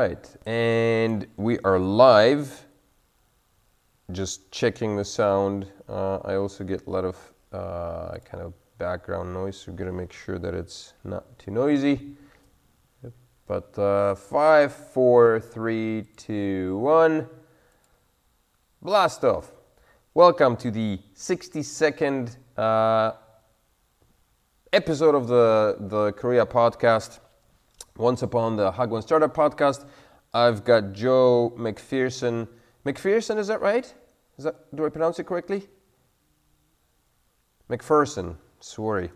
right, and we are live. Just checking the sound. Uh, I also get a lot of uh, kind of background noise, so we're gonna make sure that it's not too noisy. But uh, five, four, three, two, one. Blast off. Welcome to the 62nd uh, episode of the, the Korea podcast. Once upon the Hagwon Startup podcast, I've got Joe McPherson. McPherson, is that right? Is that, do I pronounce it correctly? McPherson, sorry.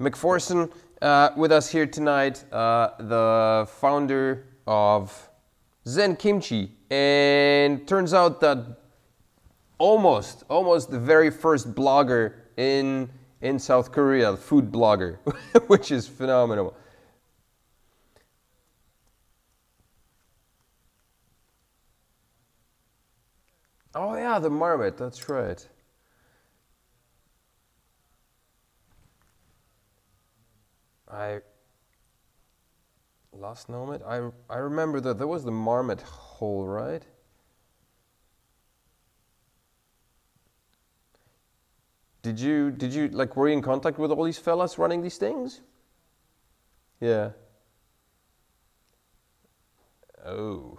McPherson uh, with us here tonight, uh, the founder of Zen Kimchi. And turns out that almost, almost the very first blogger in, in South Korea, food blogger, which is phenomenal. Oh yeah, the marmot. That's right. I last moment. I I remember that there was the marmot hole, right? Did you did you like were you in contact with all these fellas running these things? Yeah. Oh.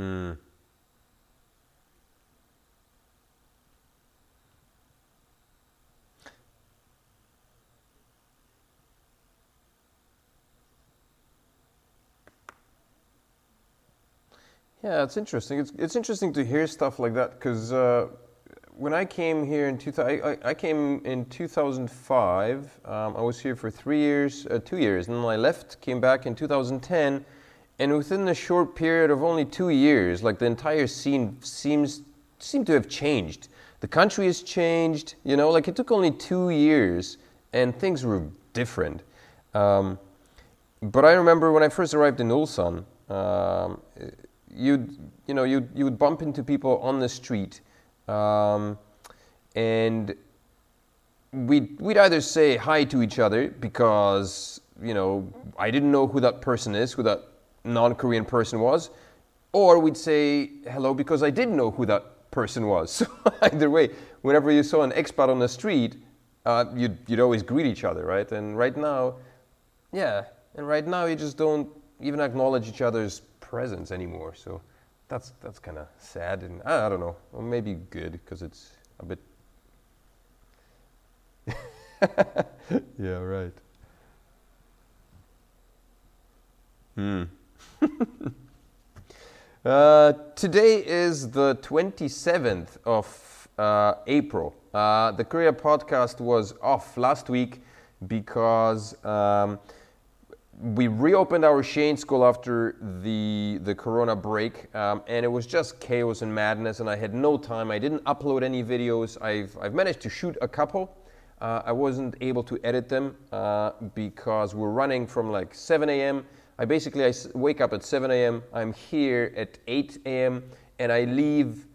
Hmm. Yeah, it's interesting. It's, it's interesting to hear stuff like that because uh, when I came here in 2000, I, I came in 2005. Um, I was here for three years, uh, two years, and then I left, came back in 2010, and within the short period of only two years, like the entire scene seems seemed to have changed. The country has changed, you know, like it took only two years, and things were different. Um, but I remember when I first arrived in Ulsan. Um, you'd you know you you would bump into people on the street, um, and we'd we'd either say hi to each other because you know I didn't know who that person is, who that non-Korean person was, or we'd say hello because I didn't know who that person was. So either way, whenever you saw an expat on the street, uh, you'd you'd always greet each other, right? And right now, yeah, and right now you just don't even acknowledge each other's presence anymore. So that's that's kind of sad, and I, I, don't know, or maybe good because it's a bit. yeah. Right. Hmm. uh, today is the 27th of uh, April. Uh, the Korea podcast was off last week because um, we reopened our Shane school after the the Corona break, um, and it was just chaos and madness. And I had no time. I didn't upload any videos. I've I've managed to shoot a couple. Uh, I wasn't able to edit them uh, because we're running from like 7 a.m. I basically I wake up at 7 a.m. I'm here at 8 a.m. and I leave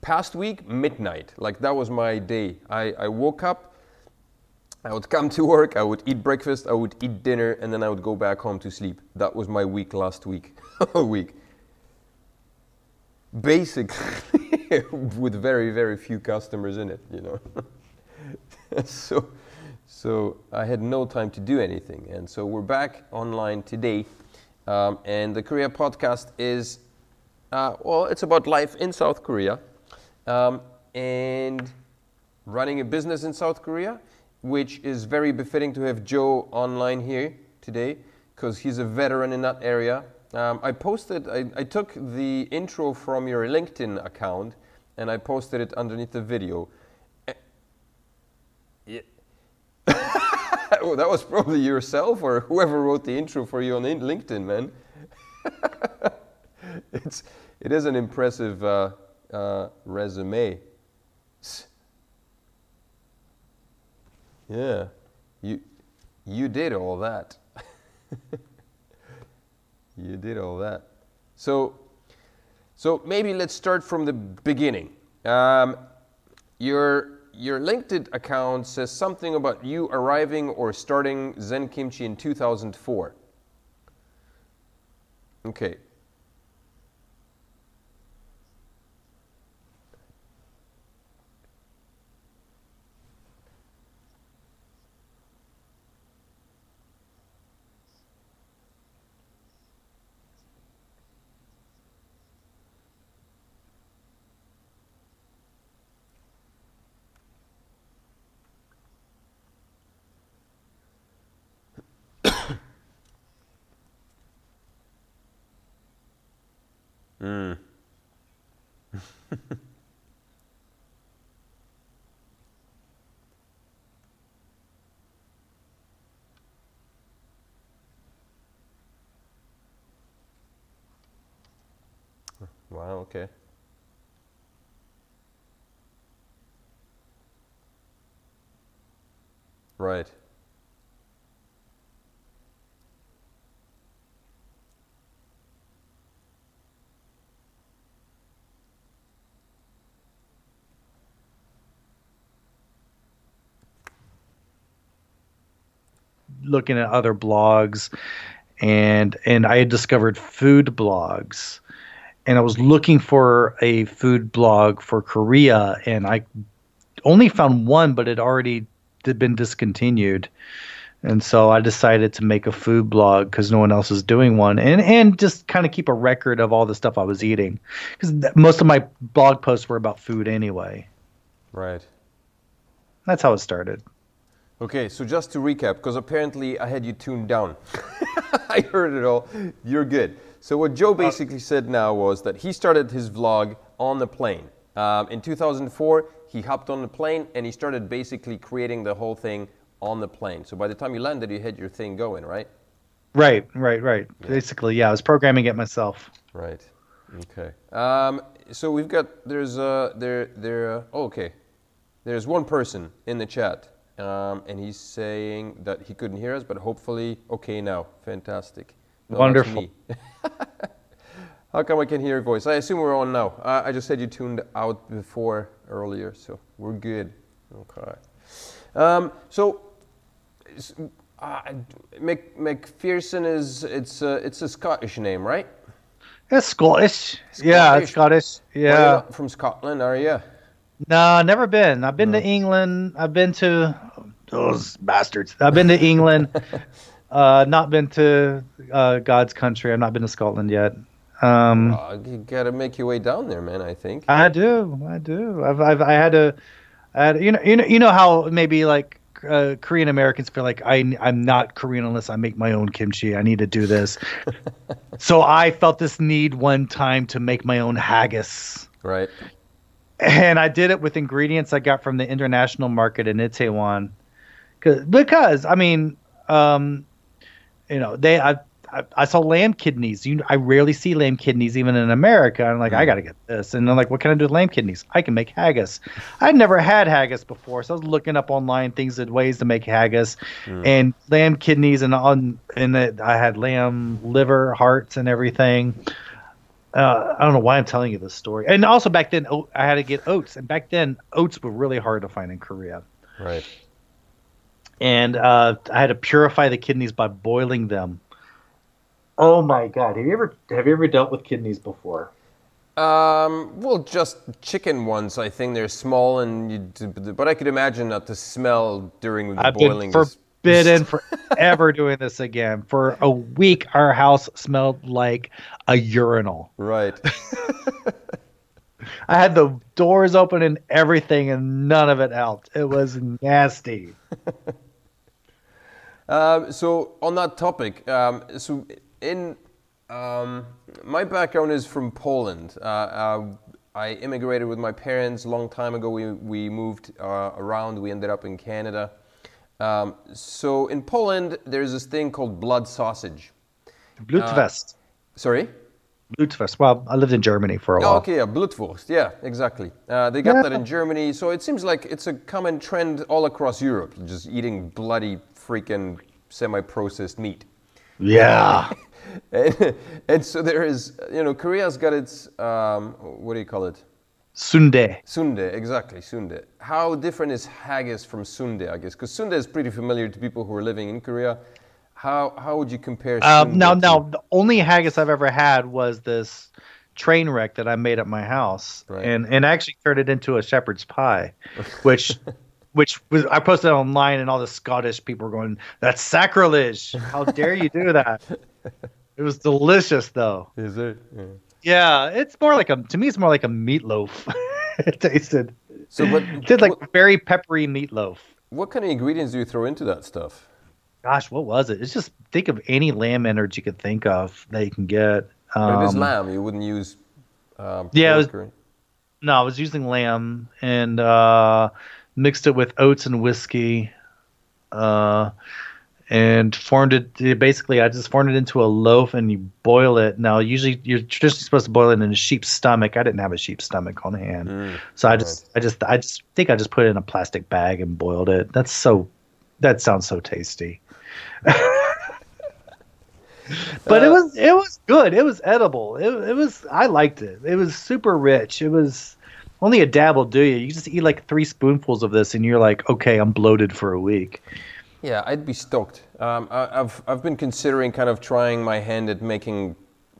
past week midnight. Like that was my day. I, I woke up I would come to work, I would eat breakfast, I would eat dinner, and then I would go back home to sleep. That was my week last week. A week. Basically, with very, very few customers in it, you know. so, so I had no time to do anything. And so we're back online today. Um, and the Korea podcast is, uh, well, it's about life in South Korea um, and running a business in South Korea which is very befitting to have Joe online here today because he's a veteran in that area. Um, I posted, I, I, took the intro from your LinkedIn account and I posted it underneath the video. Yeah. well, that was probably yourself or whoever wrote the intro for you on LinkedIn, man. it's it is an impressive uh, uh, resume. Yeah, you you did all that. you did all that. So so maybe let's start from the beginning. Um, your your LinkedIn account says something about you arriving or starting Zen Kimchi in 2004. Okay. Mm. wow, okay. Right. looking at other blogs and and I had discovered food blogs and I was looking for a food blog for Korea and I only found one but it already had been discontinued. And so I decided to make a food blog because no one else is doing one, and and just kind of keep a record of all the stuff I was eating, because th- most of my blog posts were about food anyway. Right. That's how it started. Okay, so just to recap, because apparently I had you tuned down. I heard it all. You're good. So what Joe basically said now was that he started his vlog on the plane. Um, in 2004, he hopped on the plane and he started basically creating the whole thing on the plane. So by the time you landed, you had your thing going, right? Right, right, right. Yeah. Basically, yeah, I was programming it myself. Right. Okay. Um, so we've got there's uh there there uh, oh, okay. There's one person in the chat um, and he's saying that he couldn't hear us, but hopefully, okay now. Fantastic. No, Wonderful. How come I can hear your voice? I assume we're on now. Uh, I just said you tuned out before earlier, so we're good. Okay. Um, so, uh, Mc, McPherson is it's a, it's a Scottish name, right? It's Scottish. Scottish. Yeah, it's Scottish. Yeah. from Scotland, are you? No, never been. I've been no. to England. I've been to those bastards. I've been to England. uh, not been to uh, God's country. I've not been to Scotland yet. Um, you got to make your way down there, man. I think. I do. I do. I've, I've I had to. I had, you know, you know, you know how maybe like uh, Korean Americans feel like I I'm not Korean unless I make my own kimchi. I need to do this. so I felt this need one time to make my own haggis. Right and I did it with ingredients I got from the international market in Itaewon, because I mean, um, you know, they I, I, I saw lamb kidneys. You, I rarely see lamb kidneys even in America. I'm like, mm. I got to get this, and I'm like, what can I do with lamb kidneys? I can make haggis. I'd never had haggis before, so I was looking up online things and ways to make haggis, mm. and lamb kidneys and on and I had lamb liver, hearts, and everything uh, I don't know why I'm telling you this story. And also back then, I had to get oats, and back then oats were really hard to find in Korea. Right. And uh, I had to purify the kidneys by boiling them. Oh my god! Have you ever have you ever dealt with kidneys before? Um, well, just chicken ones. I think they're small, and you, but I could imagine that the smell during the I've boiling. Been forbidden forever doing this again. For a week, our house smelled like a urinal. Right. I had the doors open and everything, and none of it helped. It was nasty. um, so on that topic, um, so in um, my background is from Poland. Uh, uh, I immigrated with my parents a long time ago. We we moved uh, around. We ended up in Canada. Um, so in Poland, there's this thing called blood sausage. Blutwurst. Sorry? Blutwurst. Well, I lived in Germany for a Oh, while. okay, yeah, Blutwurst. Yeah, exactly. Uh, they got that in Germany, so it seems like it's a common trend all across Europe, just eating bloody freaking semi-processed meat. Yeah. And, and so there is, you know, Korea's got its, um, what do you call it? Sundae. Sundae, exactly, sundae. How different is haggis from sundae, I guess? Because sundae is pretty familiar to people who are living in Korea. How, how would you compare Um, now, to- now, the only haggis I've ever had was this train wreck that I made at my house, Right. and and actually turned it into a shepherd's pie, which. Which was I posted it online and all the Scottish people were going, "That's sacrilege! How dare you do that?" it was delicious though. Is it? Yeah. Yeah, it's more like a to me it's more like a meatloaf. it tasted. So, but It did like very peppery meatloaf. what kind of ingredients do you throw into that stuff? Gosh, what was it? It's just think of any lamb innards you could think of that you can get. But it is Um, lamb. You wouldn't use. Um, Yeah, it was- or- No, I was using lamb and uh, mixed it with oats and whiskey, uh, and formed it. Basically, I just formed it into a loaf, and you boil it. Now, usually you're traditionally supposed to boil it in a sheep's stomach. I didn't have a sheep's stomach on hand, Mm, so I just, I just, I just think I just put it in a plastic bag and boiled it. That's so. That sounds so tasty. but it Uh, was it was good. It was edible. It, it was I liked it. It was super rich. It was only a dab will do you. You just eat like three spoonfuls of this, and you're like, okay, I'm bloated for a week. Yeah, I'd be stoked. Um, I, I've I've been considering kind of trying my hand at making,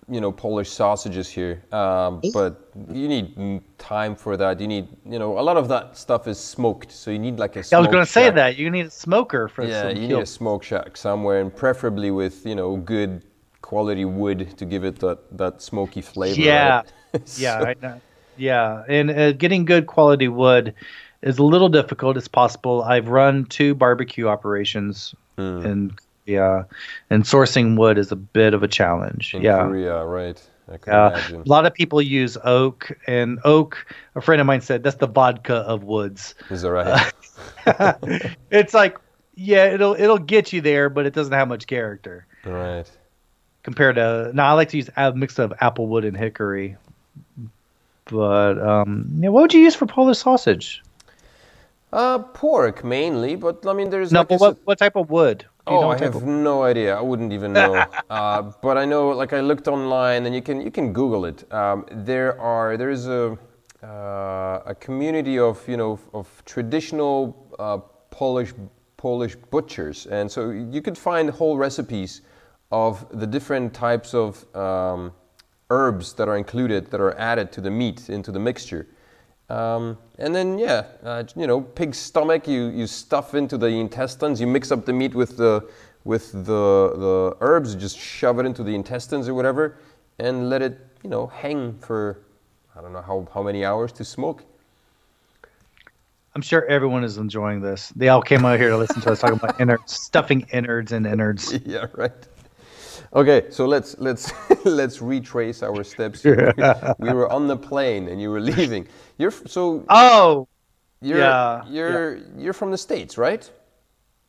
you know, Polish sausages here. Um, but you need time for that. You need, you know, a lot of that stuff is smoked, so you need like a. I was going to say that you need a smoker for Yeah, you kill. need a smoke shack somewhere, and preferably with you know good quality wood to give it that that smoky flavor. Yeah, right? yeah, So- I know. Yeah, and uh, getting good quality wood is a little difficult. It's possible. I've run two barbecue operations, Hmm. and yeah, and sourcing wood is a bit of a challenge. in yeah. Korea, right? Uh, imagine. a lot of people use oak, and oak. A friend of mine said that's the vodka of woods. Is that right? it's like, yeah, it'll it'll get you there, but it doesn't have much character right. compared to. Now I like to use a mix of applewood and hickory. But um, yeah, what would you use for Polish sausage? Uh, pork mainly, but I mean, there's No, like but what, what type of wood? Do you know Oh, I have of- no idea. I wouldn't even know. uh, but I know, like, I looked online, and you can you can Google it. Um, there are there is a uh, a community of you know of traditional uh, Polish Polish butchers, and so you could find whole recipes of the different types of um, herbs that are included that are added to the meat into the mixture. Um, and then, yeah, uh, you know, pig's stomach, you, you stuff into the intestines, you mix up the meat with the, with the, the herbs, you just shove it into the intestines or whatever, and let it, you know, hang for, I don't know how, how many hours to smoke. I'm sure everyone is enjoying this. They all came out here to listen to us talking about innards, stuffing innards and innards. yeah, right. Okay, so let's let's let's retrace our steps. here. we were on the plane and you were leaving. You're so Oh, you're yeah, you're you're from the states, right?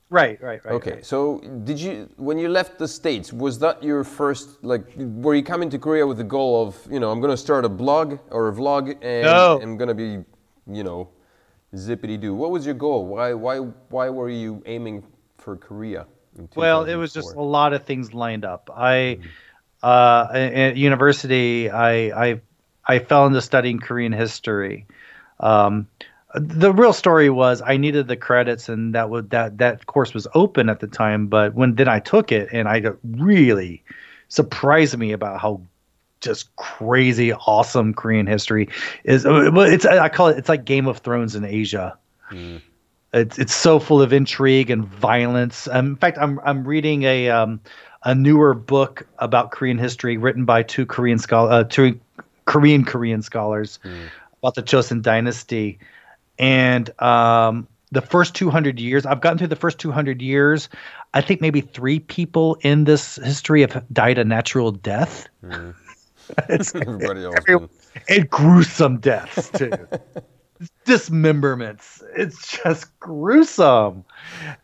right, right, right. Okay, so did you when you left the states was that your first like were you coming to Korea with the goal of you know I'm gonna start a blog or a vlog and No. I'm gonna be you know zippity doo. What was your goal? Why why why were you aiming for Korea? Well, it was just a lot of things lined up. I, uh, at university, I, I, I fell into studying Korean history. Um, the real story was I needed the credits, and that would that that course was open at the time. But when then I took it, and I got really surprised me about how just crazy awesome Korean history is. It's I call it it's like Game of Thrones in Asia. It's it's so full of intrigue and violence. Um, in fact, I'm I'm reading a um, a newer book about Korean history written by two Korean scholar uh, two Korean Korean scholars about the Joseon dynasty, and um, the first 200 years. I've gotten through the first 200 years. I think maybe three people in this history have died a natural death. it's Everybody else. every- and gruesome deaths too. dismemberments. It's just gruesome.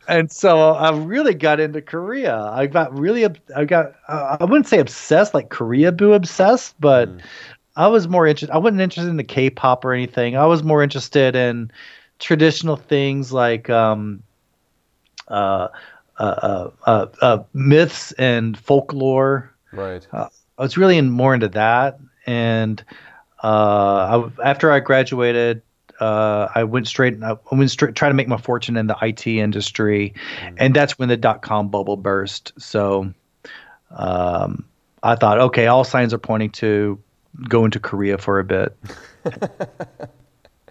And so I really got into Korea. I got really, I got, uh, I wouldn't say obsessed like Korea boo obsessed, but mm. I was more interested. I wasn't interested in the K-pop or anything. I was more interested in traditional things like um, uh, uh, uh, uh, uh myths and folklore. Right. I was really in, more into that, and I, after I graduated, uh, I went straight. I went straight trying to make my fortune in the IT industry, mm-hmm. and that's when the dot com bubble burst. So, um, I thought, okay, all signs are pointing to going to Korea for a bit.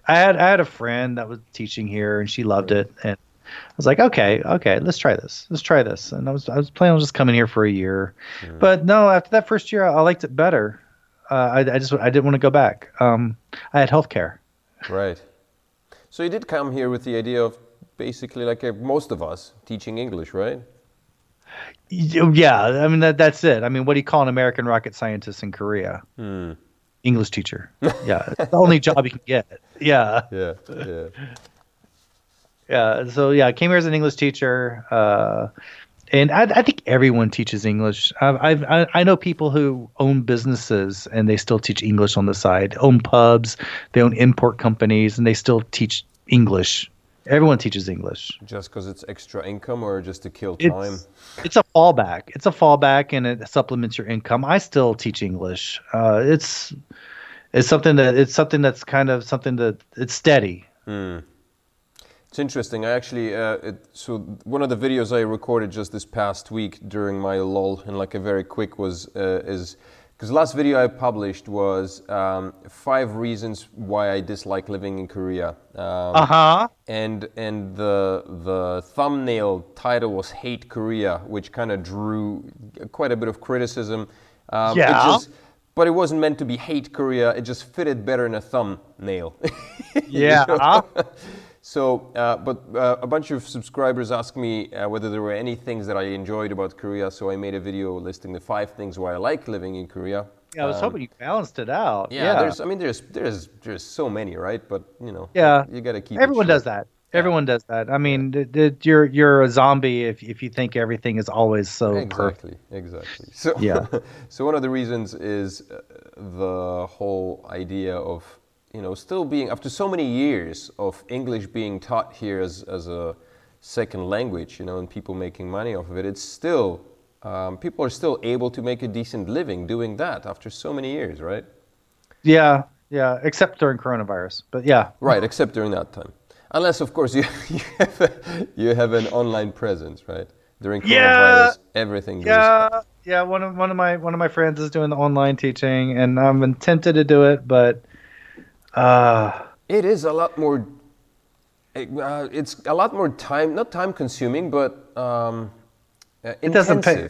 I had I had a friend that was teaching here, and she loved it, and I was like, okay, okay, let's try this. Let's try this. And I was I was planning on just coming here for a year, mm. but no, after that first year, I, I liked it better. Uh, I, I just I didn't want to go back. Um, I had health care. Right. So you did come here with the idea of basically like uh, most of us teaching English, right? Yeah, I mean that that's it. I mean, what do you call an American rocket scientist in Korea? Hmm. English teacher. Yeah, it's the only job you can get. Yeah. Yeah. Yeah. Yeah. So yeah, I came here as an English teacher. Uh, and I, I, think everyone teaches English. I've, I've, i know people who own businesses and they still teach English on the side. Own pubs, they own import companies, and they still teach English. Everyone teaches English. Just because it's extra income, or just to kill time? It's, it's, a fallback. It's a fallback, and it supplements your income. I still teach English. Uh, it's it's something that it's something that's kind of something that it's steady. Mm. It's interesting. I actually, uh, it, so one of the videos I recorded just this past week during my lull, and like a very quick was uh, is because the last video I published was um, five reasons why I dislike living in Korea. Um, uh huh. And and the the thumbnail title was "Hate Korea," which kind of drew quite a bit of criticism. Um, yeah. It just, but it wasn't meant to be hate Korea. It just fitted better in a thumbnail. yeah. So, uh, but uh, a bunch of subscribers asked me uh, whether there were any things that I enjoyed about Korea. So I made a video listing the five things why I like living in Korea. Yeah, I was um, hoping you balanced it out. Yeah, yeah, there's. I mean, there's there's there's so many, right? But you know, yeah, you got to keep. Everyone does that. Everyone does that. I mean, d- d- you're you're a zombie if if you think everything is always so exactly, perfect. exactly. So yeah. so one of the reasons is uh, the whole idea of you know, still being, after so many years of English being taught here as, as a second language, you know, and people making money off of it, it's still, um, people are still able to make a decent living doing that after so many years, right? Yeah, yeah, except during coronavirus, but yeah. Right, except during that time. Unless, of course, you, you, have, a, you have an online presence, right? During coronavirus, yeah, everything yeah. Goes yeah, one of one of my one of my friends is doing the online teaching, and I'm tempted to do it, but uh, it is a lot more. Uh, it's a lot more time, not time consuming, but um, uh, it doesn't pay.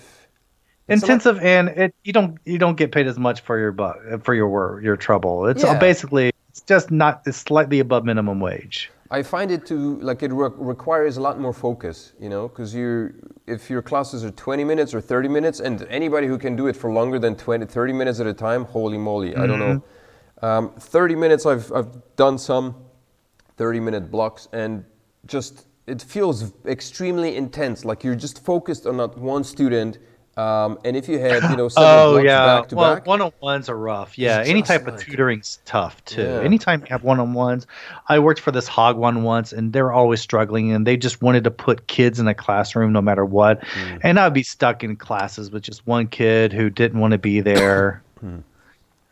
It's intensive, lot... and it you don't you don't get paid as much for your bu- for your work your trouble. It's yeah. basically it's just not it's slightly above minimum wage. I find it to like it re- requires a lot more focus, you know, because you if your classes are 20 minutes or 30 minutes, and anybody who can do it for longer than 20, 30 minutes at a time, holy moly, mm-hmm. I don't know mm-hmm. Um, 30 minutes, I've, I've done some 30 minute blocks, and just it feels extremely intense. Like you're just focused on that one student. Um, and if you had, you know, oh, blocks yeah. back to well, back, one-on-ones are rough. Yeah, any type like, of tutoring's tough too. Yeah. Anytime you have one-on-ones, I worked for this hagwon once, and they were always struggling, and they just wanted to put kids in a classroom no matter what. Mm. And I'd be stuck in classes with just one kid who didn't want to be there.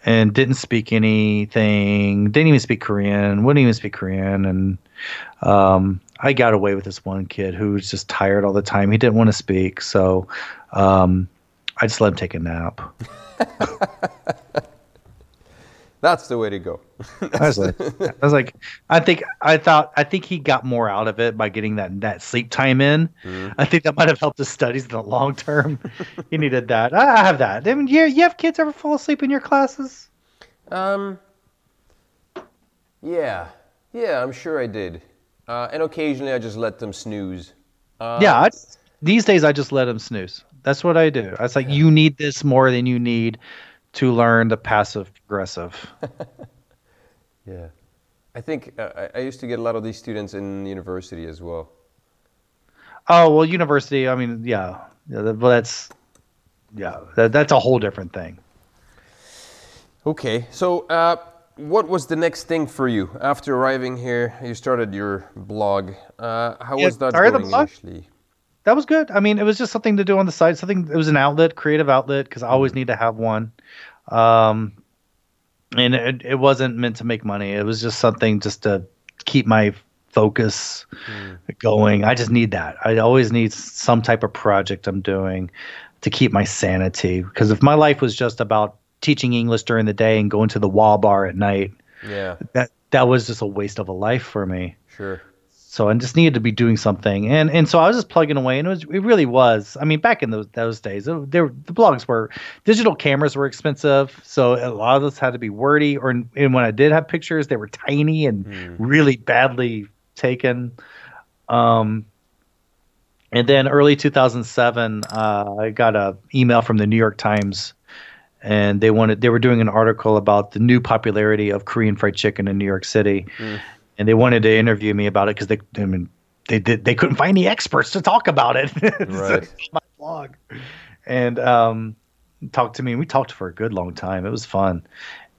And didn't speak anything, didn't even speak Korean, wouldn't even speak Korean. And um, I got away with this one kid who was just tired all the time. He didn't want to speak. So um, I just let him take a nap. That's the way to go. I, was like, I was like, I think, I thought, I think he got more out of it by getting that that sleep time in. Mm-hmm. I think that might have helped his studies in the long term. he needed that. I have that. I mean, you, you have kids ever fall asleep in your classes? Um. Yeah, yeah, I'm sure I did. Uh, and occasionally I just let them snooze. Uh, yeah, I, these days I just let them snooze. That's what I do. I was like, yeah. you need this more than you need to learn the passive aggressive. yeah. I think uh, I, I used to get a lot of these students in university as well. Oh well, university. I mean, yeah, yeah. that- Well, that's yeah, that, that's a whole different thing. Okay, so uh, what was the next thing for you after arriving here? You started your blog. Uh, how Yeah, was that started the going blog? initially? That was good. I mean, it was just something to do on the side. Something. It was an outlet, creative outlet, because I Mm. always need to have one. Um, and it, it wasn't meant to make money. It was just something just to keep my focus going. I just need that. I always need some type of project I'm doing to keep my sanity. Because if my life was just about teaching English during the day and going to the wall bar at night, Yeah, that that was just a waste of a life for me. sure. So I just needed to be doing something, and and so I was just plugging away, and it was it really was. I mean, back in those those days, it, there the blogs were digital cameras were expensive, so a lot of those had to be wordy, or and when I did have pictures, they were tiny and really badly taken. Um, and then early 2007, uh, I got a email from the New York Times, and they wanted they were doing an article about the new popularity of Korean fried chicken in New York City, and they wanted to interview me about it because they I mean they did they couldn't find any experts to talk about it. Right. my blog, and um, talked to me. We talked for a good long time. It was fun,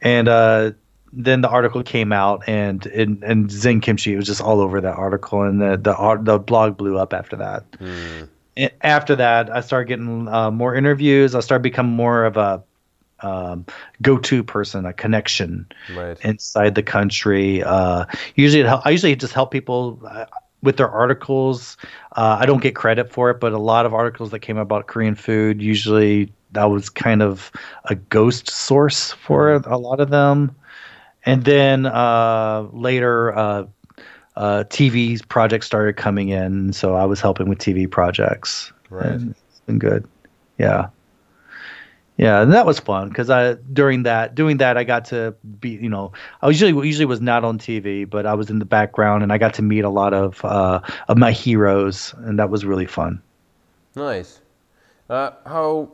and uh, then the article came out, and and, and Zen Kimchi was just all over that article, and the the art, the blog blew up after that. And after that, I started getting uh, more interviews. I started becoming more of a um, go-to person, a connection Right. inside the country. Uh, usually, it hel- I usually just help people uh, with their articles. Uh, I don't get credit for it, but a lot of articles that came about Korean food usually that was kind of a ghost source for a lot of them. And then uh, later, uh, uh, TV projects started coming in, so I was helping with TV projects. Right. And it's been good. Yeah. Yeah, and that was fun because I during that doing that I got to be you know I usually usually was not on TV but I was in the background and I got to meet a lot of uh, of my heroes and that was really fun. Nice. Uh, how?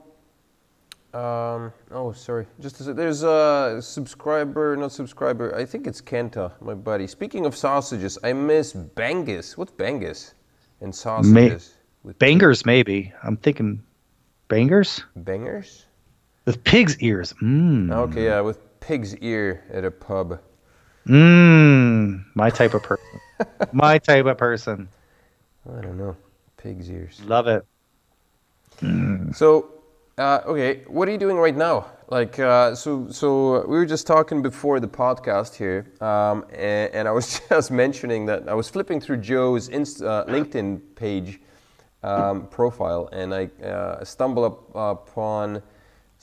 Um, oh, sorry. Just a there's a subscriber, not subscriber. I think it's Kenta, my buddy. Speaking of sausages, I miss Bangus. What's Bangus? And sausages with Bangers maybe I'm thinking bangers bangers. With pig's ears. Mmm. Okay, yeah, with pig's ear at a pub. Mmm. My type of person. my type of person. I don't know, pig's ears. Love it. So, uh, okay, what are you doing right now? Like, uh, so, so we were just talking before the podcast here, um, and, and I was just mentioning that I was flipping through Joe's uh, LinkedIn page um, profile, and I uh, stumbled up upon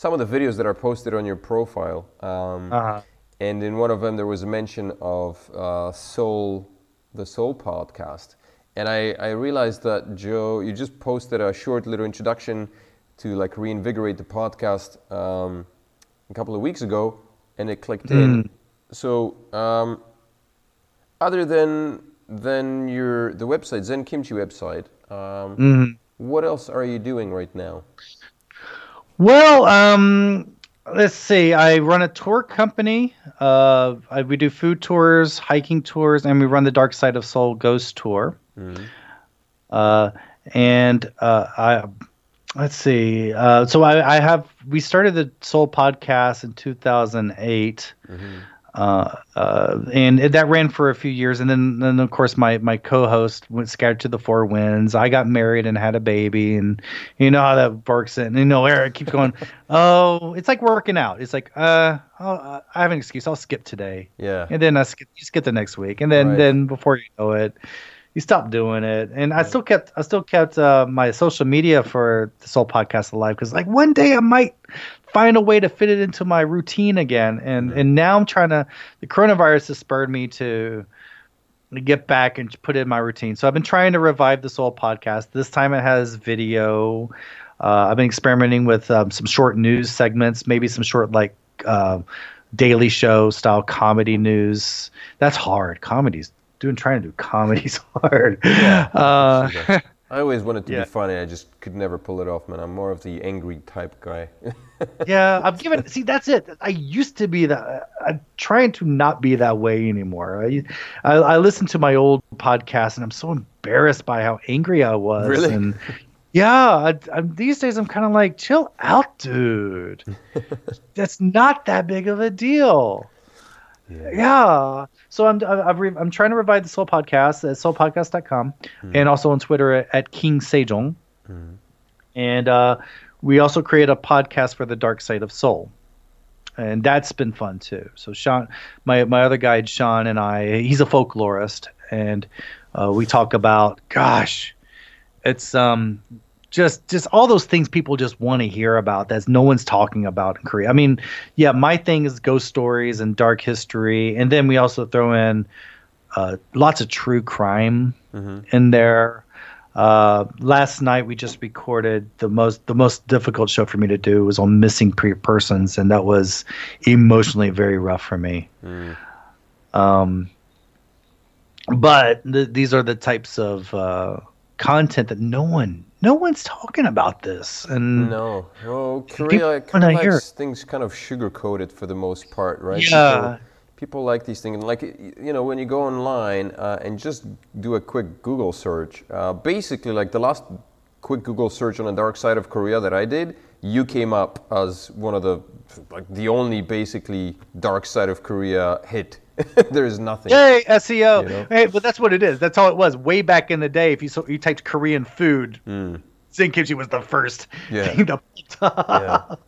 some of the videos that are posted on your profile. Um, Uh-huh. And in one of them, there was a mention of uh, Seoul, the Seoul podcast. And I, I realized that Joe, you just posted a short little introduction to like reinvigorate the podcast um, a couple of weeks ago, and it clicked in. So, um, other than than your the website Zen Kimchi website, um, what else are you doing right now? Well, um, let's see. I run a tour company. Uh, I, we do food tours, hiking tours, and we run the Dark Side of Seoul Ghost Tour. Uh, and uh, I let's see. Uh, so I, I have we started the Seoul podcast in 2008. Uh, uh, and it- that ran for a few years, and then, then of course my my co-host went scattered to the four winds. I got married and had a baby, and you know how that works. And you know Eric keeps going, oh, it's like working out. It's like, uh, I'll, uh, I have an excuse. I'll skip today, Yeah. and then I skip, you skip the next week, and then Right. then before you know it, you stop doing it. And I still kept I still kept uh, my social media for the Seoul Podcast alive because like one day I might find a way to fit it into my routine again. And and now I'm trying to. The coronavirus has spurred me to get back and put it in my routine. So I've been trying to revive the Seoul Podcast. This time it has video. Uh, I've been experimenting with um, some short news segments, maybe some short like uh, daily show style comedy news. That's hard. Comedy's doing trying to do comedy's hard. Uh, I always wanted to Yeah. be funny. I just could never pull it off, man. I'm more of the angry type guy. yeah, I'm given. See, that's it. I used to be that. I'm trying to not be that way anymore. I, I, I listen to my old podcast, and I'm so embarrassed by how angry I was. Really? And yeah, I, I'm, these days I'm kind of like, chill out, dude. that's not that big of a deal. Yeah. So I'm I've re- I'm trying to revive the Seoul Podcast at seoulpodcast.com and also on Twitter at, at King Sejong. And uh, we also create a podcast for the Dark Side of Seoul. And that's been fun too. So Sean, my my other guide Sean and I, he's a folklorist, and uh, we talk about, gosh, it's um just just all those things people just want to hear about that no one's talking about in Korea. I mean, yeah, my thing is ghost stories and dark history, and then we also throw in uh, lots of true crime in there. Uh, last night we just recorded the most the most difficult show for me to do was on missing pre- persons, and that was emotionally very rough for me. Um, but th- these are the types of uh, content that no one no one's talking about this, and No. Well, Korea kind of likes things kind of sugar coated for the most part, right? Yeah. People, people like these things. and Like, you know, when you go online uh, and just do a quick Google search, uh, basically, like the last quick Google search on the dark side of Korea that I did, you came up as one of the, like, the only basically dark side of Korea hit. There's nothing. Yay, SEO. You know? Hey, but that's what it is. That's all it was. Way back in the day, if you so you typed Korean food, Zen Kimchi was the first. Yeah. thing to pop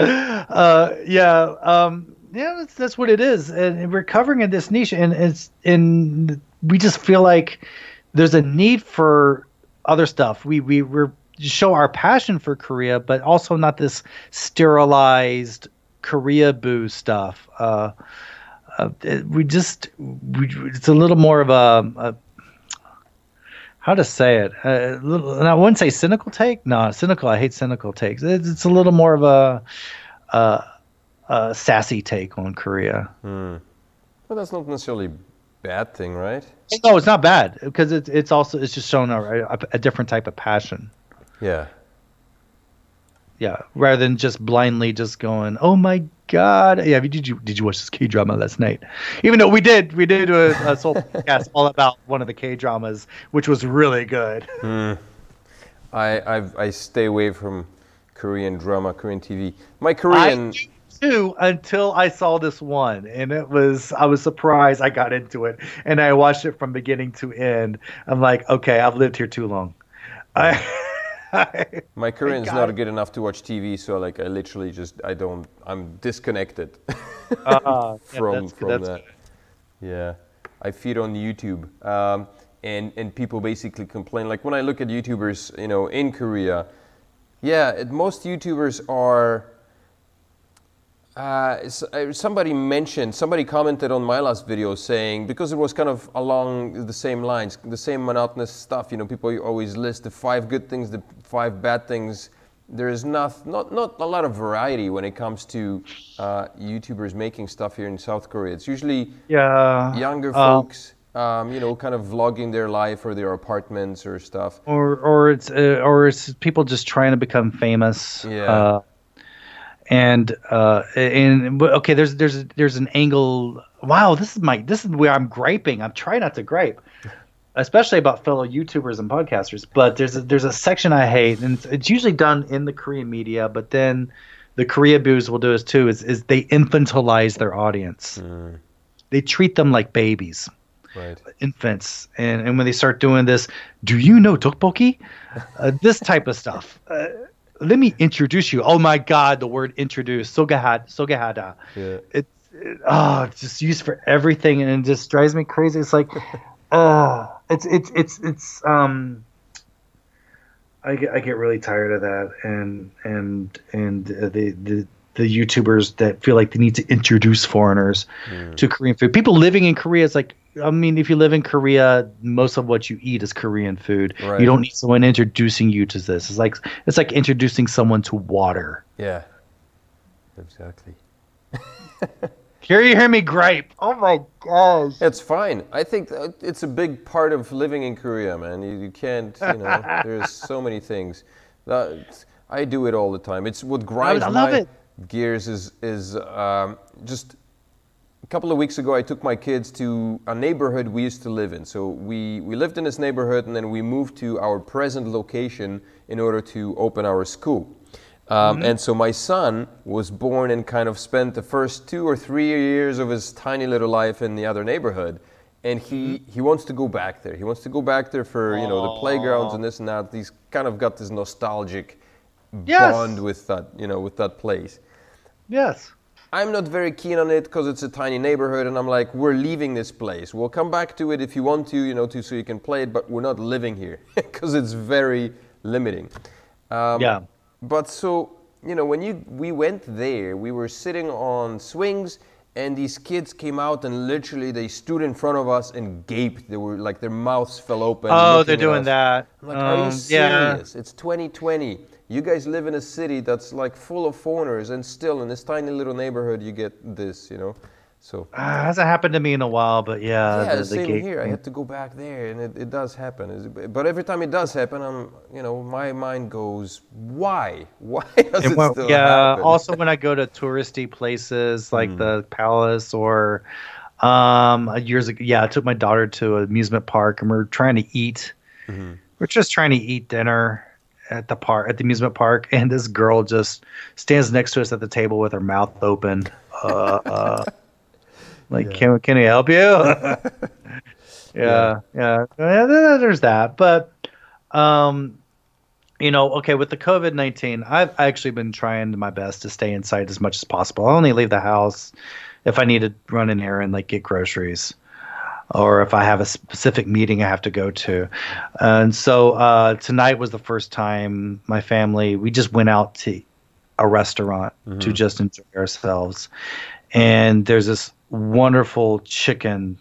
Yeah. uh, yeah, um, yeah, that's, that's what it is, and we're covering in this niche, and it's and we just feel like there's a need for other stuff. We we we're show our passion for Korea, but also not this sterilized Korea boo stuff. Uh, uh, we just we, it's a little more of a, a how to say it. A little, and I wouldn't say cynical take. No, cynical. I hate cynical takes. It's, it's a little more of a, a, a sassy take on Korea. Well, that's not necessarily a bad thing, right? No, it's not bad because it's it's also it's just showing a, a, a different type of passion. Yeah. Yeah, rather than just blindly just going, "Oh my god!" Yeah, did you did you watch this K drama last night? Even though we did, we did a, a Seoul podcast all about one of the K dramas, which was really good. Hmm. I I've, I stay away from Korean drama, Korean TV. My I Korean. too until I saw this one, and it was I was surprised I got into it, and I watched it from beginning to end. I'm like, okay, I've lived here too long. I, I My Korean's God. not good enough to watch TV, so like I literally just I don't I'm disconnected uh, yeah, from that's- from that's that. Yeah, I feed on YouTube, um, and and people basically complain. Like when I look at YouTubers, you know, in Korea, yeah, it, most YouTubers are. Uh, uh, somebody mentioned, somebody commented on my last video saying because it was kind of along the same lines, the same monotonous stuff. You know, people always list the five good things, the five bad things. There is not not not a lot of variety when it comes to uh, YouTubers making stuff here in South Korea. It's usually yeah, younger uh, folks, um, you know, kind of vlogging their life or their apartments or stuff. or or it's uh, or it's people just trying to become famous. Yeah. And uh, and okay, there's there's there's an angle. Wow, this is my this is where I'm griping. I'm trying not to gripe, especially about fellow YouTubers and podcasters. But there's a, there's a section I hate, and it's, it's usually done in the Korean media. But then the Korea boos will do this too. Is is they infantilize their audience. They treat them like babies Right. infants and, and when they start doing this do you know tteokbokki uh, this type of stuff uh, let me introduce you. Oh my god the word introduce. Sogahad sogahada Yeah. it's it, oh it's just used for everything and it just drives me crazy. It's like uh it's it's it's it's um I get, I get really tired of that and and and uh, the the the YouTubers that feel like they need to introduce foreigners to Korean food. People living in Korea is like I mean, if you live in Korea, most of what you eat is Korean food. Right. You don't need someone introducing you to this. It's like it's like introducing someone to water. Yeah. Exactly. Here you hear me gripe. Oh my gosh. It's fine. I think it's a big part of living in Korea, man. You, you can't, you know, there's so many things. That, I do it all the time. It's what grinds I love my it. gears is is um, just a couple of weeks ago. I took my kids to a neighborhood we used to live in. So we we lived in this neighborhood, and then we moved to our present location in order to open our school. Um, And so my son was born and kind of spent the first two or three years of his tiny little life in the other neighborhood. And he, he wants to go back there. He wants to go back there for you know the playgrounds and this and that. He's kind of got this nostalgic Yes. bond with that you know with that place. Yes. I'm not very keen on it because it's a tiny neighborhood, and I'm like, we're leaving this place. We'll come back to it if you want to, you know, to so you can play it, but we're not living here because it's very limiting. Um, Yeah. But so you know, when you we went there, we were sitting on swings, and these kids came out and literally they stood in front of us and gaped. They were like their mouths fell open. Oh, they're doing that. I'm like, are you Um, serious? It's 2020. You guys live in a city that's like full of foreigners, and still in this tiny little neighborhood, you get this, you know. So Uh, hasn't happened to me in a while, but yeah. yeah, the, the same gate here. I had to go back there, and it, it does happen. It's- But every time it does happen, I'm, you know, my mind goes, why? Why does And it when- still yeah. happen? Also, when I go to touristy places like the Palace or um, years ago, yeah, I took my daughter to an amusement park and we're trying to eat. Mm-hmm. We're just trying to eat dinner at the park at the amusement park, and this girl just stands next to us at the table with her mouth open. Uh, uh, like, can can I help you? yeah, yeah, yeah. There's that, but um, you know, okay, with the COVID 19, I've actually been trying my best to stay inside as much as possible. I only leave the house if I need to run an errand, like get groceries, or if I have a specific meeting I have to go to. And so uh, tonight was the first time my family, we just went out to a restaurant to just enjoy ourselves. And there's this wonderful chicken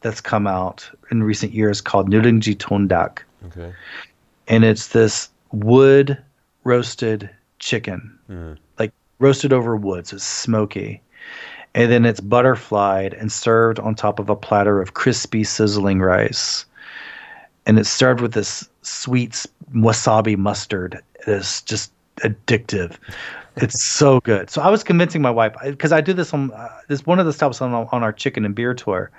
that's come out in recent years called Nurungji Tondak okay. and it's this wood roasted chicken, like roasted over wood, so it's smoky. And then it's butterflied and served on top of a platter of crispy, sizzling rice. And it's served with this sweet wasabi mustard. It's just addictive. It's so good. So I was convincing my wife because I do this on uh, this one of the stops on on our chicken and beer tour.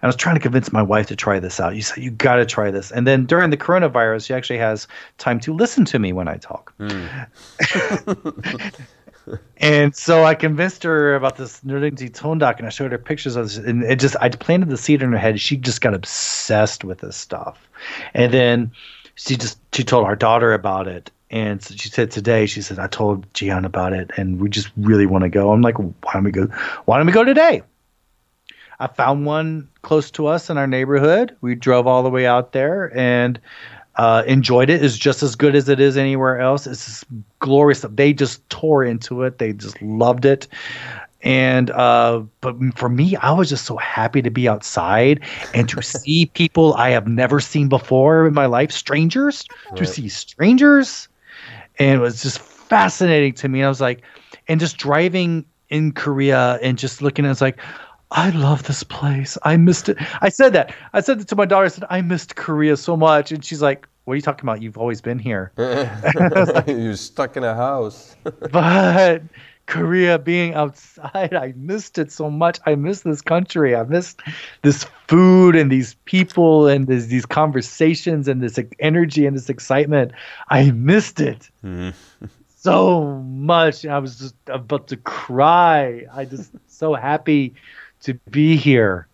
And I was trying to convince my wife to try this out. You said you got to try this. And then during the coronavirus, she actually has time to listen to me when I talk. and so I convinced her about this Nurungji Tondak, and I showed her pictures of this, and it just I planted the seed in her head. She just got obsessed with this stuff, and then she just she told our daughter about it, and so she said today she said I told Gian about it, and we just really want to go. I'm like, why don't we go? Why don't we go today? I found one close to us in our neighborhood. We drove all the way out there and uh, enjoyed it. It's just as good as it is anywhere else. It's just glorious. They just tore into it. They just loved it. And uh, but for me, I was just so happy to be outside and to see people I have never seen before in my life, strangers, to see strangers, and it was just fascinating to me. I was like, and just driving in Korea and just looking, it's like, I love this place. I missed it. I said that. I said that to my daughter. I said, I missed Korea so much. And she's like, What are you talking about? You've always been here. You're stuck in a house. but Korea being outside, I missed it so much. I miss this country. I missed this food and these people and this, these conversations and this energy and this excitement. I missed it mm-hmm. so much. I was just about to cry. I just so happy to be here.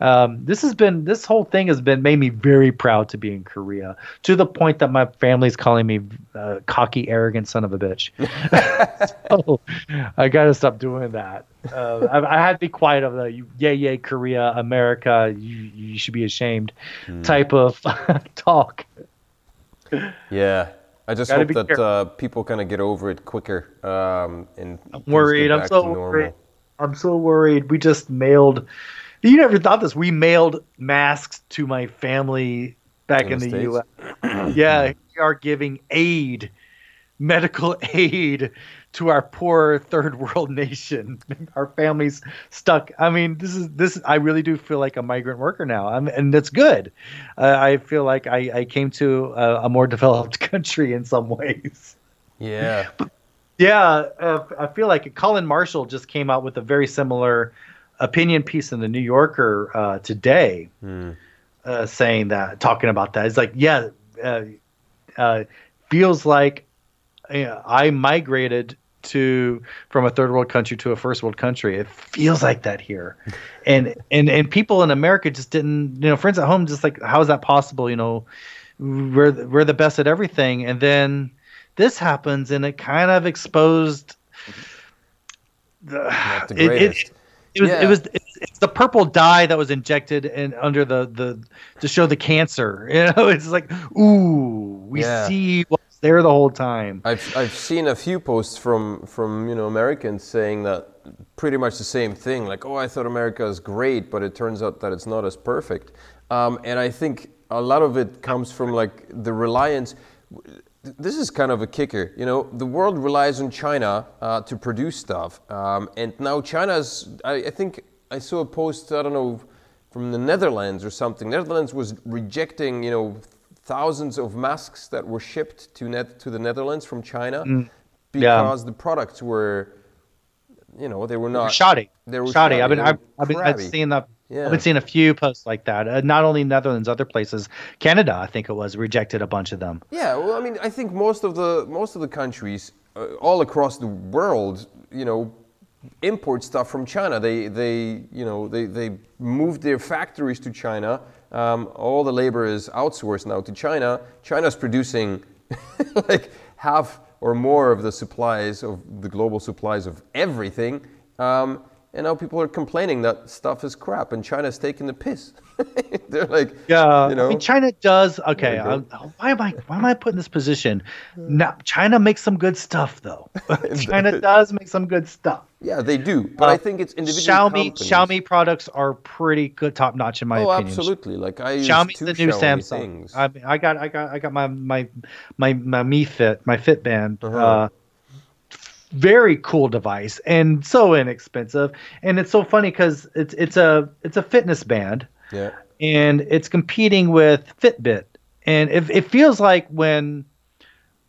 Um, this has been this whole thing has been made me very proud to be in Korea to the point that my family's calling me uh, cocky, arrogant son of a bitch. so I got to stop doing that. Uh, I, I had to be quiet of the yay yay Korea America. You you should be ashamed type of talk. Yeah. I just Gotta hope that uh, people kind of get over it quicker. Um, and I'm worried. I'm so worried. I'm so worried. We just mailed. You never thought this. We mailed masks to my family back In in, the the, U.S. yeah, we are giving aid medical aid to our poor third world nation. Our families stuck. I mean, this is this. I really do feel like a migrant worker now, I'm, and that's good. Uh, I feel like I, I came to a, a, more developed country in some ways. Yeah. Yeah, uh, I feel like Colin Marshall just came out with a very similar opinion piece in the New Yorker uh, today, mm. saying that, talking about that. It's like, yeah, uh, uh, feels like I migrated to from a third world country to a first world country. It feels like that here, and and and people in America just didn't. You know, friends at home just like, how is that possible? You know, we're we're the best at everything, and then this happens, and it kind of exposed. The, the it, it, it was, yeah. it was it's the purple dye that was injected in under the the to show the cancer. You know, it's like ooh, we yeah. see what there the whole time. I've I've seen a few posts from from you know Americans saying that pretty much the same thing. Like, oh, I thought America is great, but it turns out that it's not as perfect. Um, and I think a lot of it comes from like the reliance. This is kind of a kicker, you know. The world relies on China uh, to produce stuff, um, and now China's. I, I think I saw a post. I don't know from the Netherlands or something. Netherlands was rejecting, you know, thousands of masks that were shipped to net to the Netherlands from China mm. because yeah. the products were, you know, they were not shoddy. They were shoddy. shoddy. I've been I've, I've, been I've seen that. Yeah. I've been seeing a few posts like that. Uh, not only Netherlands, other places. Canada, I think it was, rejected a bunch of them. Yeah, well, I mean, I think most of the most of the countries uh, all across the world, you know, import stuff from China. They they you know they they moved their factories to China um, all the labor is outsourced now to China. China's producing like half or more of the supplies of the global supplies of everything. Um, and now people are complaining that stuff is crap and China's taking the piss. They're like, yeah, you know, I mean, China does. Okay, why am I why am I put in this position? Now, China makes some good stuff though. China does make some good stuff. Yeah, they do, but uh, I think it's individual. Xiaomi companies. Xiaomi products are pretty good, top notch in my oh, opinion. absolutely. Like I Xiaomi's the new Xiaomi Samsung. I, I got I got I got my my my my Mi Fit my Fitband. Uh-huh. Uh, very cool device and so inexpensive and it's so funny because it's it's a it's a fitness band yeah and it's competing with fitbit and it, it feels like when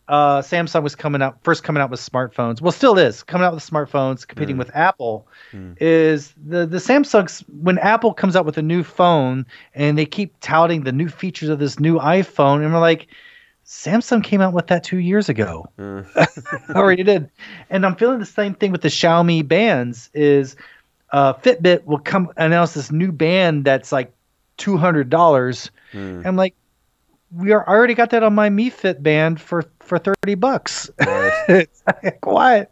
uh, samsung was coming out first coming out with smartphones well still is coming out with smartphones competing mm. with apple mm. is the the samsung's when apple comes out with a new phone and they keep touting the new features of this new iphone and we're like Samsung came out with that two years ago. Mm. Already did. And I'm feeling the same thing with the Xiaomi bands is uh, Fitbit will come announce this new band that's like two hundred dollars. Mm. I'm like, we are already got that on my Mi Fit band for for thirty bucks. Right. like, what?